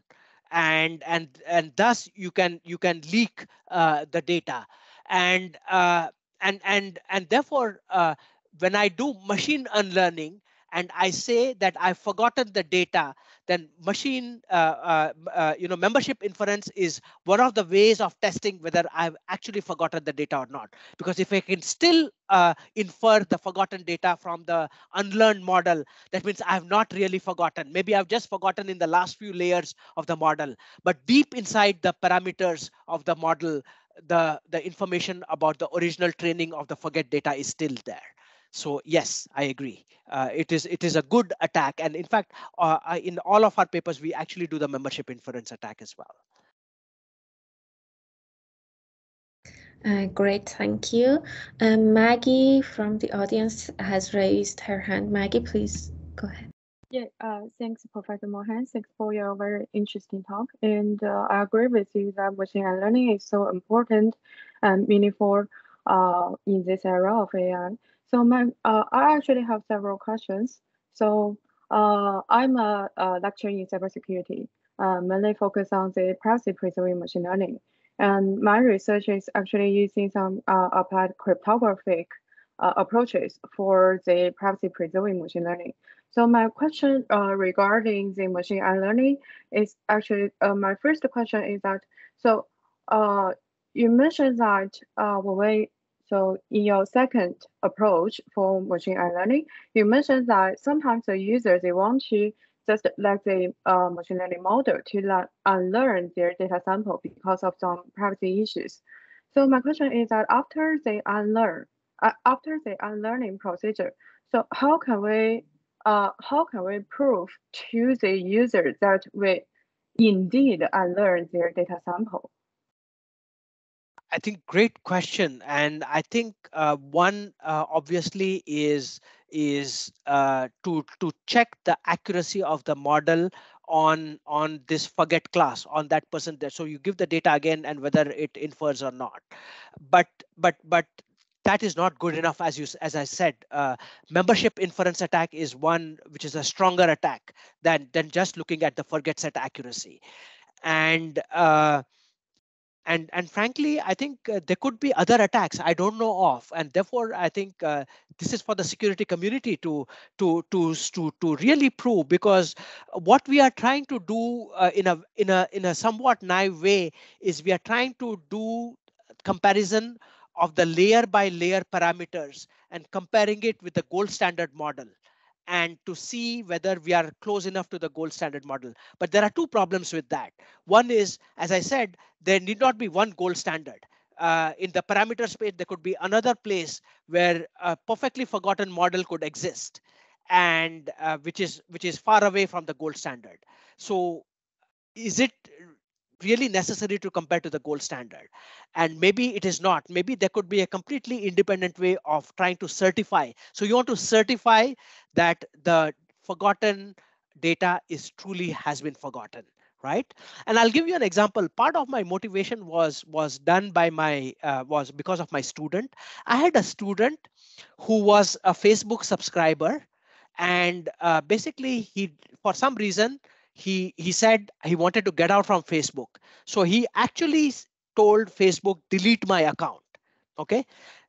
And, and, and thus you can, you can leak uh, the data. And, uh, and, and, and therefore, uh, when I do machine unlearning, and I say that I've forgotten the data, then machine, uh, uh, uh, you know, membership inference is one of the ways of testing whether I've actually forgotten the data or not. Because if I can still uh, infer the forgotten data from the unlearned model, that means I have not really forgotten. Maybe I've just forgotten in the last few layers of the model, but deep inside the parameters of the model, the, the information about the original training of the forget data is still there. So yes, I agree. Uh, it is it is a good attack, and in fact, uh, in all of our papers, we actually do the membership inference attack as well. Uh, great, thank you. Um, Maggie from the audience has raised her hand. Maggie, please go ahead. Yeah, uh, thanks, Professor Mohan. Thanks for your very interesting talk. And uh, I agree with you that machine unlearning is so important and meaningful uh, in this era of AI. So my, uh, I actually have several questions. So uh, I'm a, a lecturer in cybersecurity, uh, mainly focused on the privacy preserving machine learning. And my research is actually using some uh, applied cryptographic uh, approaches for the privacy preserving machine learning. So my question uh, regarding the machine unlearning is actually, my first question is that, so you mentioned that when we, so in your second approach for machine unlearning, you mentioned that sometimes the users, they want to just let the uh, machine learning model to unlearn their data sample because of some privacy issues. So my question is that after they unlearn, uh, after the unlearning procedure, so how can we uh, how can we prove to the user that we indeed unlearn their data sample? I think great question, and I think uh, one uh, obviously is is uh, to to check the accuracy of the model on on this forget class on that person there. So you give the data again and whether it infers or not. But but but that is not good enough as you as i said uh, membership inference attack is one which is a stronger attack than than just looking at the forget set accuracy and uh, and and frankly i think uh, there could be other attacks i don't know of and therefore i think uh, this is for the security community to to to to to really prove because what we are trying to do uh, in a in a in a somewhat naive way is we are trying to do comparison of the layer by layer parameters and comparing it with the gold standard model and to see whether we are close enough to the gold standard model. But there are two problems with that. One is, as I said, there need not be one gold standard. Uh, in the parameter space, there could be another place where a perfectly forgotten model could exist, and uh, which is which is far away from the gold standard. So, is it really necessary to compare to the gold standard. And maybe it is not. Maybe there could be a completely independent way of trying to certify. So you want to certify that the forgotten data is truly has been forgotten right? And i'll give you an example. Part of my motivation was was done by my uh, was because of my student. I had a student who was a facebook subscriber and uh, basically he for some reason he he said he wanted to get out from facebook. So he actually told facebook delete my account okay?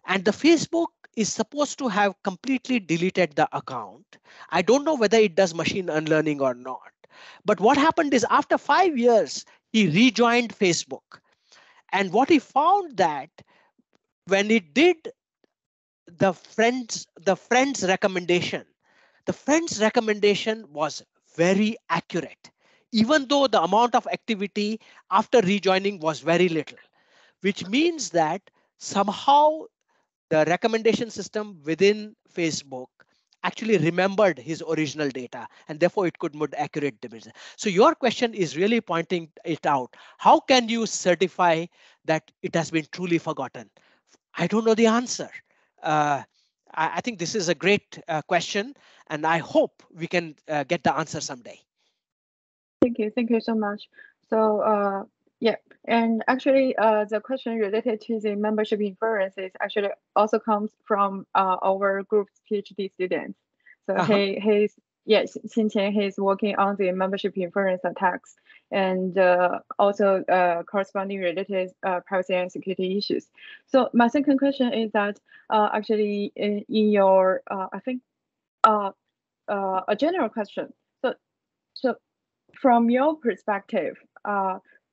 And the facebook is supposed to have completely deleted the account. I don't know whether it does machine unlearning or not. But what happened is after 5 years he rejoined facebook. And what he found that when he did the friends the friends recommendation the friends recommendation was very accurate, even though the amount of activity after rejoining was very little, which means that somehow the recommendation system within Facebook actually remembered his original data and therefore it could more accurate division. So your question is really pointing it out. How can you certify that it has been truly forgotten? I don't know the answer. Uh, I, I think this is a great uh, question, and I hope we can uh, get the answer someday. Thank you. Thank you so much. So uh, yeah, and actually uh, the question related to the membership inferences actually also comes from uh, our group's PhD students. So uh -huh. he he's yes, Xinqian he's working on the membership inference attacks and uh, also uh, corresponding related uh, privacy and security issues. So my second question is that uh, actually in, in your, uh, I think, uh, a general question. So, so from your perspective,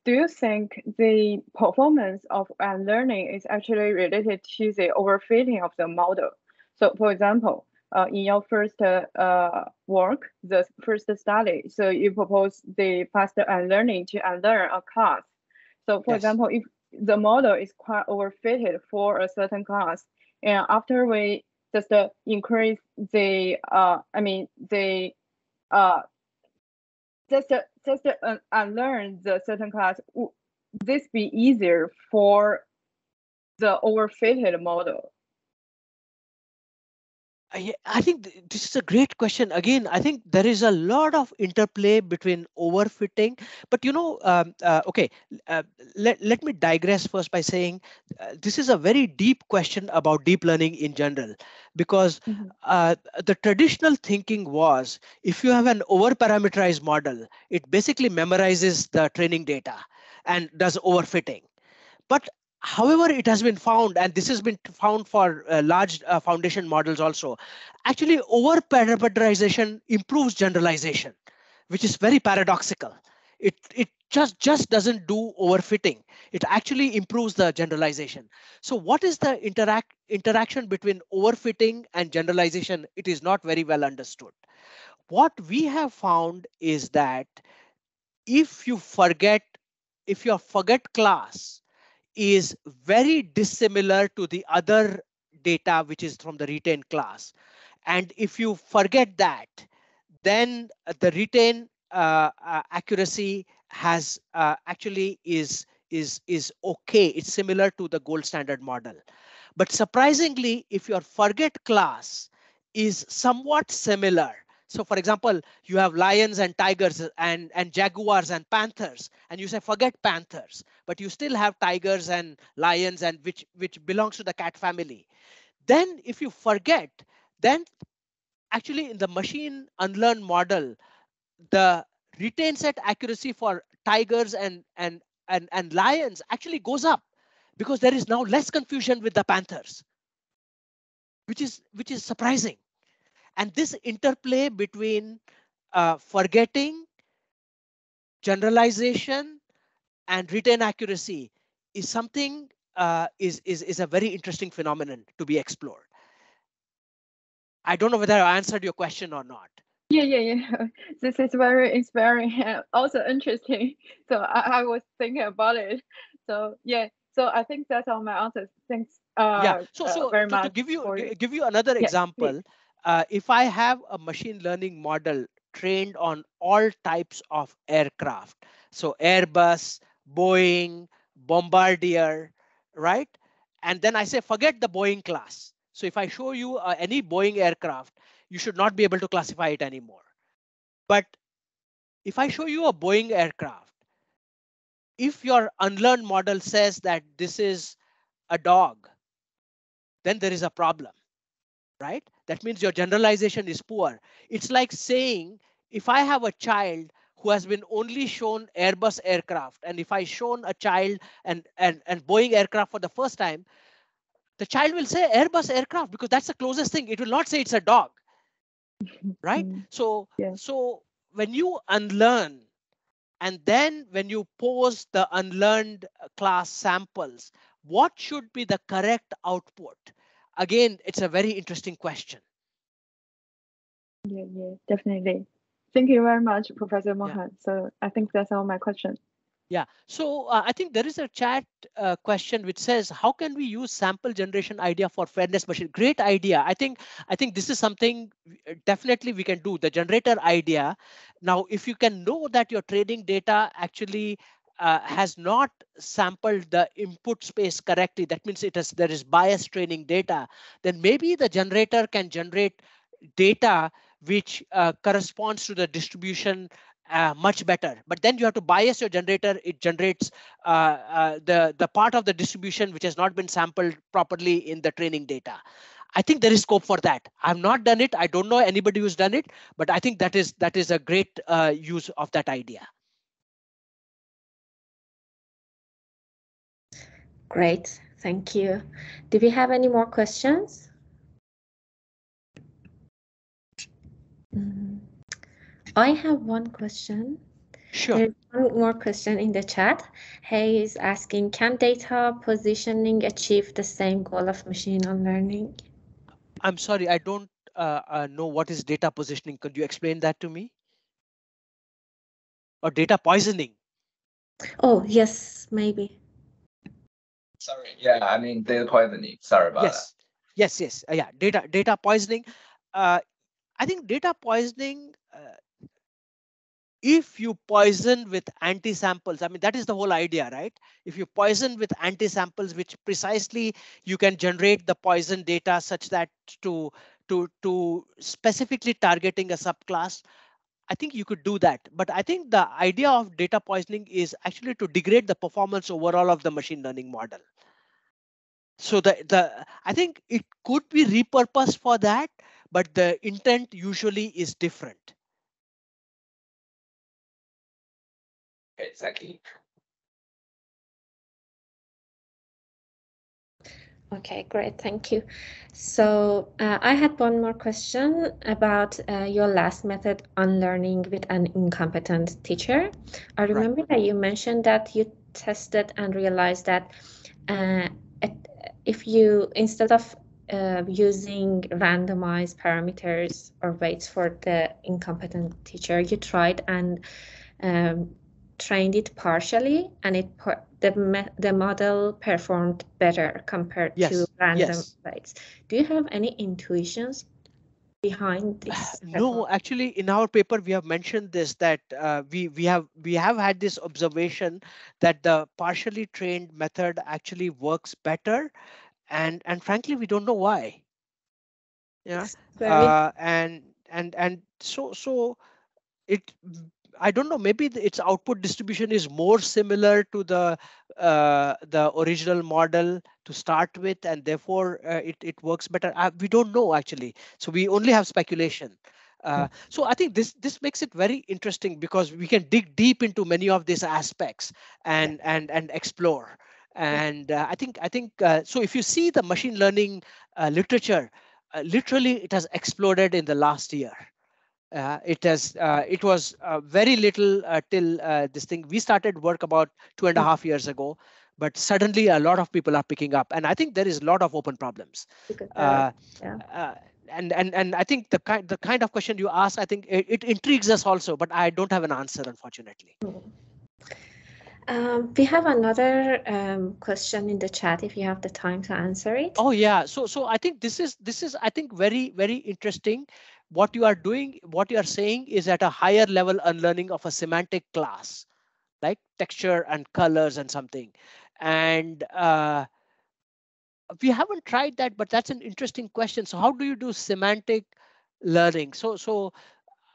do you think the performance of learning is actually related to the overfitting of the model? So for example, uh, in your first uh, work, the first study. So you propose the faster unlearning to unlearn a class. So for yes. example, if the model is quite overfitted for a certain class, and after we just uh, increase the, uh, I mean, the, uh, just uh, just uh, unlearn the certain class, would this be easier for the overfitted model? I, I think this is a great question. Again, I think there is a lot of interplay between overfitting, but you know, um, uh, okay, uh, let, let me digress first by saying uh, this is a very deep question about deep learning in general, because mm -hmm. the traditional thinking was if you have an over-parameterized model, it basically memorizes the training data and does overfitting. But however it has been found and this has been found for uh, large uh, foundation models also. Actually over parameterization improves generalization which is very paradoxical. It it just just doesn't do overfitting. It actually improves the generalization. So what is the interact interaction between overfitting and generalization? It is not very well understood. What we have found is that if you forget if your forget class is very dissimilar to the other data which is from the retain class. And if you forget that, then the retain uh, uh, accuracy has uh, actually is is is okay. It's similar to the gold standard model. But surprisingly, if your forget class is somewhat similar so for example, you have lions and tigers and, and jaguars and panthers, and you say forget panthers, but you still have tigers and lions and which, which belongs to the cat family. Then if you forget, then actually in the machine unlearned model, the retain set accuracy for tigers and, and, and, and lions actually goes up because there is now less confusion with the panthers, which is, which is surprising. And this interplay between uh, forgetting, generalization, and retain accuracy is something uh, is, is, is a very interesting phenomenon to be explored. I don't know whether I answered your question or not. Yeah, yeah, yeah. This is very inspiring and also interesting. So I, I was thinking about it. So yeah, so I think that's all my answers. Thanks. Uh, yeah. So, so uh, very to, much to give you give you another yeah, example, please uh, if I have a machine learning model trained on all types of aircraft, so Airbus, Boeing, Bombardier, right? And then I say, forget the Boeing class. So if I show you uh, any Boeing aircraft, you should not be able to classify it anymore. But if I show you a Boeing aircraft, if your unlearned model says that this is a dog, then there is a problem right? That means your generalization is poor. It's like saying, if I have a child who has been only shown Airbus aircraft, and if I shown a child and, and, and Boeing aircraft for the first time, the child will say Airbus aircraft because that's the closest thing. It will not say it's a dog, right? Mm. So, yeah. so when you unlearn, and then when you pose the unlearned class samples, what should be the correct output? Again, it's a very interesting question. Yeah, yeah, definitely. Thank you very much, Professor Mohan. Yeah. So I think that's all my questions. Yeah, so uh, I think there is a chat uh, question which says, how can we use sample generation idea for fairness machine? Great idea. I think I think this is something uh, definitely we can do. The generator idea. Now, if you can know that your training data actually uh, has not sampled the input space correctly, that means it has there is bias training data, then maybe the generator can generate data which uh, corresponds to the distribution uh, much better. But then you have to bias your generator. It generates uh, uh, the, the part of the distribution which has not been sampled properly in the training data. I think there is scope for that. I've not done it. I don't know anybody who's done it, but I think that is that is a great uh, use of that idea. Great, thank you. Do we have any more questions? Mm, I have one question. Sure. There's one more question in the chat. Hey is asking, can data positioning achieve the same goal of machine unlearning? I'm sorry, I don't uh, uh, know what is data positioning. Could you explain that to me? Or data poisoning? Oh, yes, maybe. Sorry. Yeah, I mean data poisoning. Sorry about yes. that. Yes, yes, uh, yeah, data data poisoning. Uh, I think data poisoning. Uh, if you poison with anti-samples, I mean that is the whole idea, right? If you poison with anti-samples, which precisely you can generate the poison data such that to to to to specifically targeting a subclass, I think you could do that. But I think the idea of data poisoning is actually to degrade the performance overall of the machine learning model. So the the I think it could be repurposed for that, but the intent usually is different. Exactly. Okay, great, thank you. So uh, I had one more question about uh, your last method unlearning with an incompetent teacher. I remember right. that you mentioned that you tested and realized that uh, if you, instead of uh, using randomized parameters or weights for the incompetent teacher, you tried and um, trained it partially and it the, the model performed better compared yes, to random yes. weights. Do you have any intuitions behind this? No, actually, in our paper we have mentioned this that uh, we we have we have had this observation that the partially trained method actually works better, and and frankly we don't know why. Yeah, uh, and and and so so it I don't know, maybe its output distribution is more similar to the uh, the original model to start with, and therefore uh, it, it works better. Uh, we don't know actually, so we only have speculation. Uh, hmm. so I think this this makes it very interesting because we can dig deep into many of these aspects and and and explore. And uh, I think I think uh, so. If you see the machine unlearning literature, literally it has exploded in the last year. Uh, it has uh, it was uh, very little uh, till uh, this thing we started work about two and a half years ago but suddenly a lot of people are picking up and i think there is a lot of open problems uh, yeah. and and and i think the kind the kind of question you ask i think it, it intrigues us also but i don't have an answer unfortunately hmm. um, we have another um, question in the chat if you have the time to answer it. Oh yeah, so so I think this is this is I think very very interesting what you are doing, what you are saying is at a higher level unlearning of a semantic class, like texture and colors and something. And uh, we haven't tried that, but that's an interesting question. So how do you do semantic learning? So, so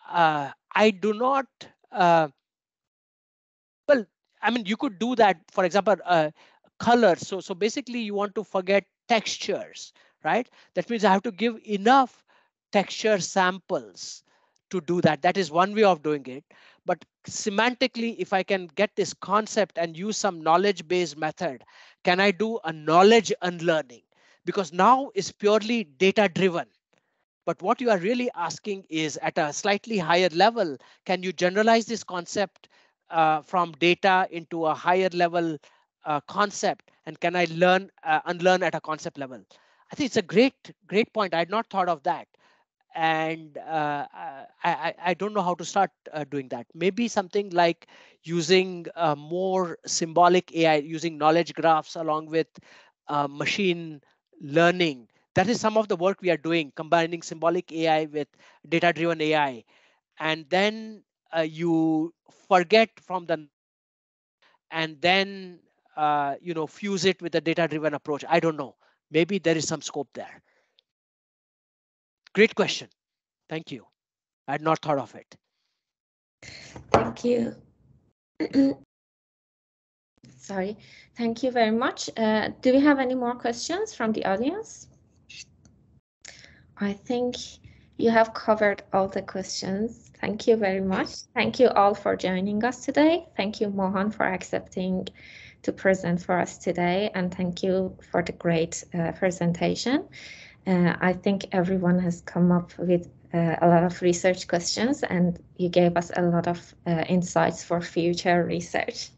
uh, I do not, uh, well, I mean, you could do that, for example, uh, colors. So, so basically you want to forget textures, right? That means I have to give enough texture samples to do that. That is one way of doing it. But semantically, if I can get this concept and use some knowledge-based method, can I do a knowledge unlearning? Because now is purely data-driven. But what you are really asking is at a slightly higher level, can you generalize this concept uh, from data into a higher level uh, concept? And can I learn, uh, unlearn at a concept level? I think it's a great, great point. I had not thought of that and uh, I, I don't know how to start uh, doing that. Maybe something like using uh, more symbolic AI, using knowledge graphs along with uh, machine learning. That is some of the work we are doing, combining symbolic AI with data-driven AI. And then uh, you forget from the and then uh, you know fuse it with a data-driven approach. I don't know. Maybe there is some scope there. Great question. Thank you. I had not thought of it. Thank you. Sorry. Thank you very much. Uh, do we have any more questions from the audience? I think you have covered all the questions. Thank you very much. Thank you all for joining us today. Thank you, Mohan, for accepting to present for us today. And thank you for the great uh, presentation. Uh, I think everyone has come up with uh, a lot of research questions and you gave us a lot of uh, insights for future research.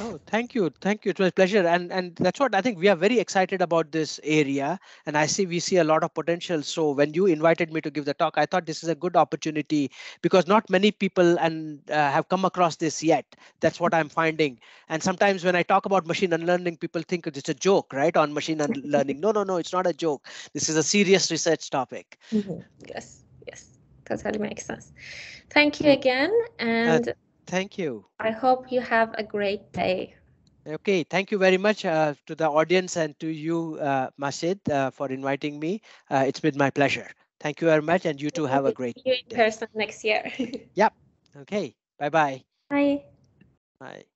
Oh, thank you. Thank you. It was a pleasure. And and that's what I think we are very excited about this area. And I see we see a lot of potential. So when you invited me to give the talk, I thought this is a good opportunity because not many people and uh, have come across this yet. That's what I'm finding. And sometimes when I talk about machine unlearning, people think it's a joke, right? On machine unlearning. No, no, no, it's not a joke. This is a serious research topic. Mm -hmm. Yes, yes, totally makes sense. Thank you again. And uh, Thank you. I hope you have a great day. Okay, thank you very much uh, to the audience and to you, uh, Masid, uh, for inviting me. Uh, it's been my pleasure. Thank you very much, and you too have a great See you in day. person next year. Yep. Okay, bye-bye. Bye. Bye.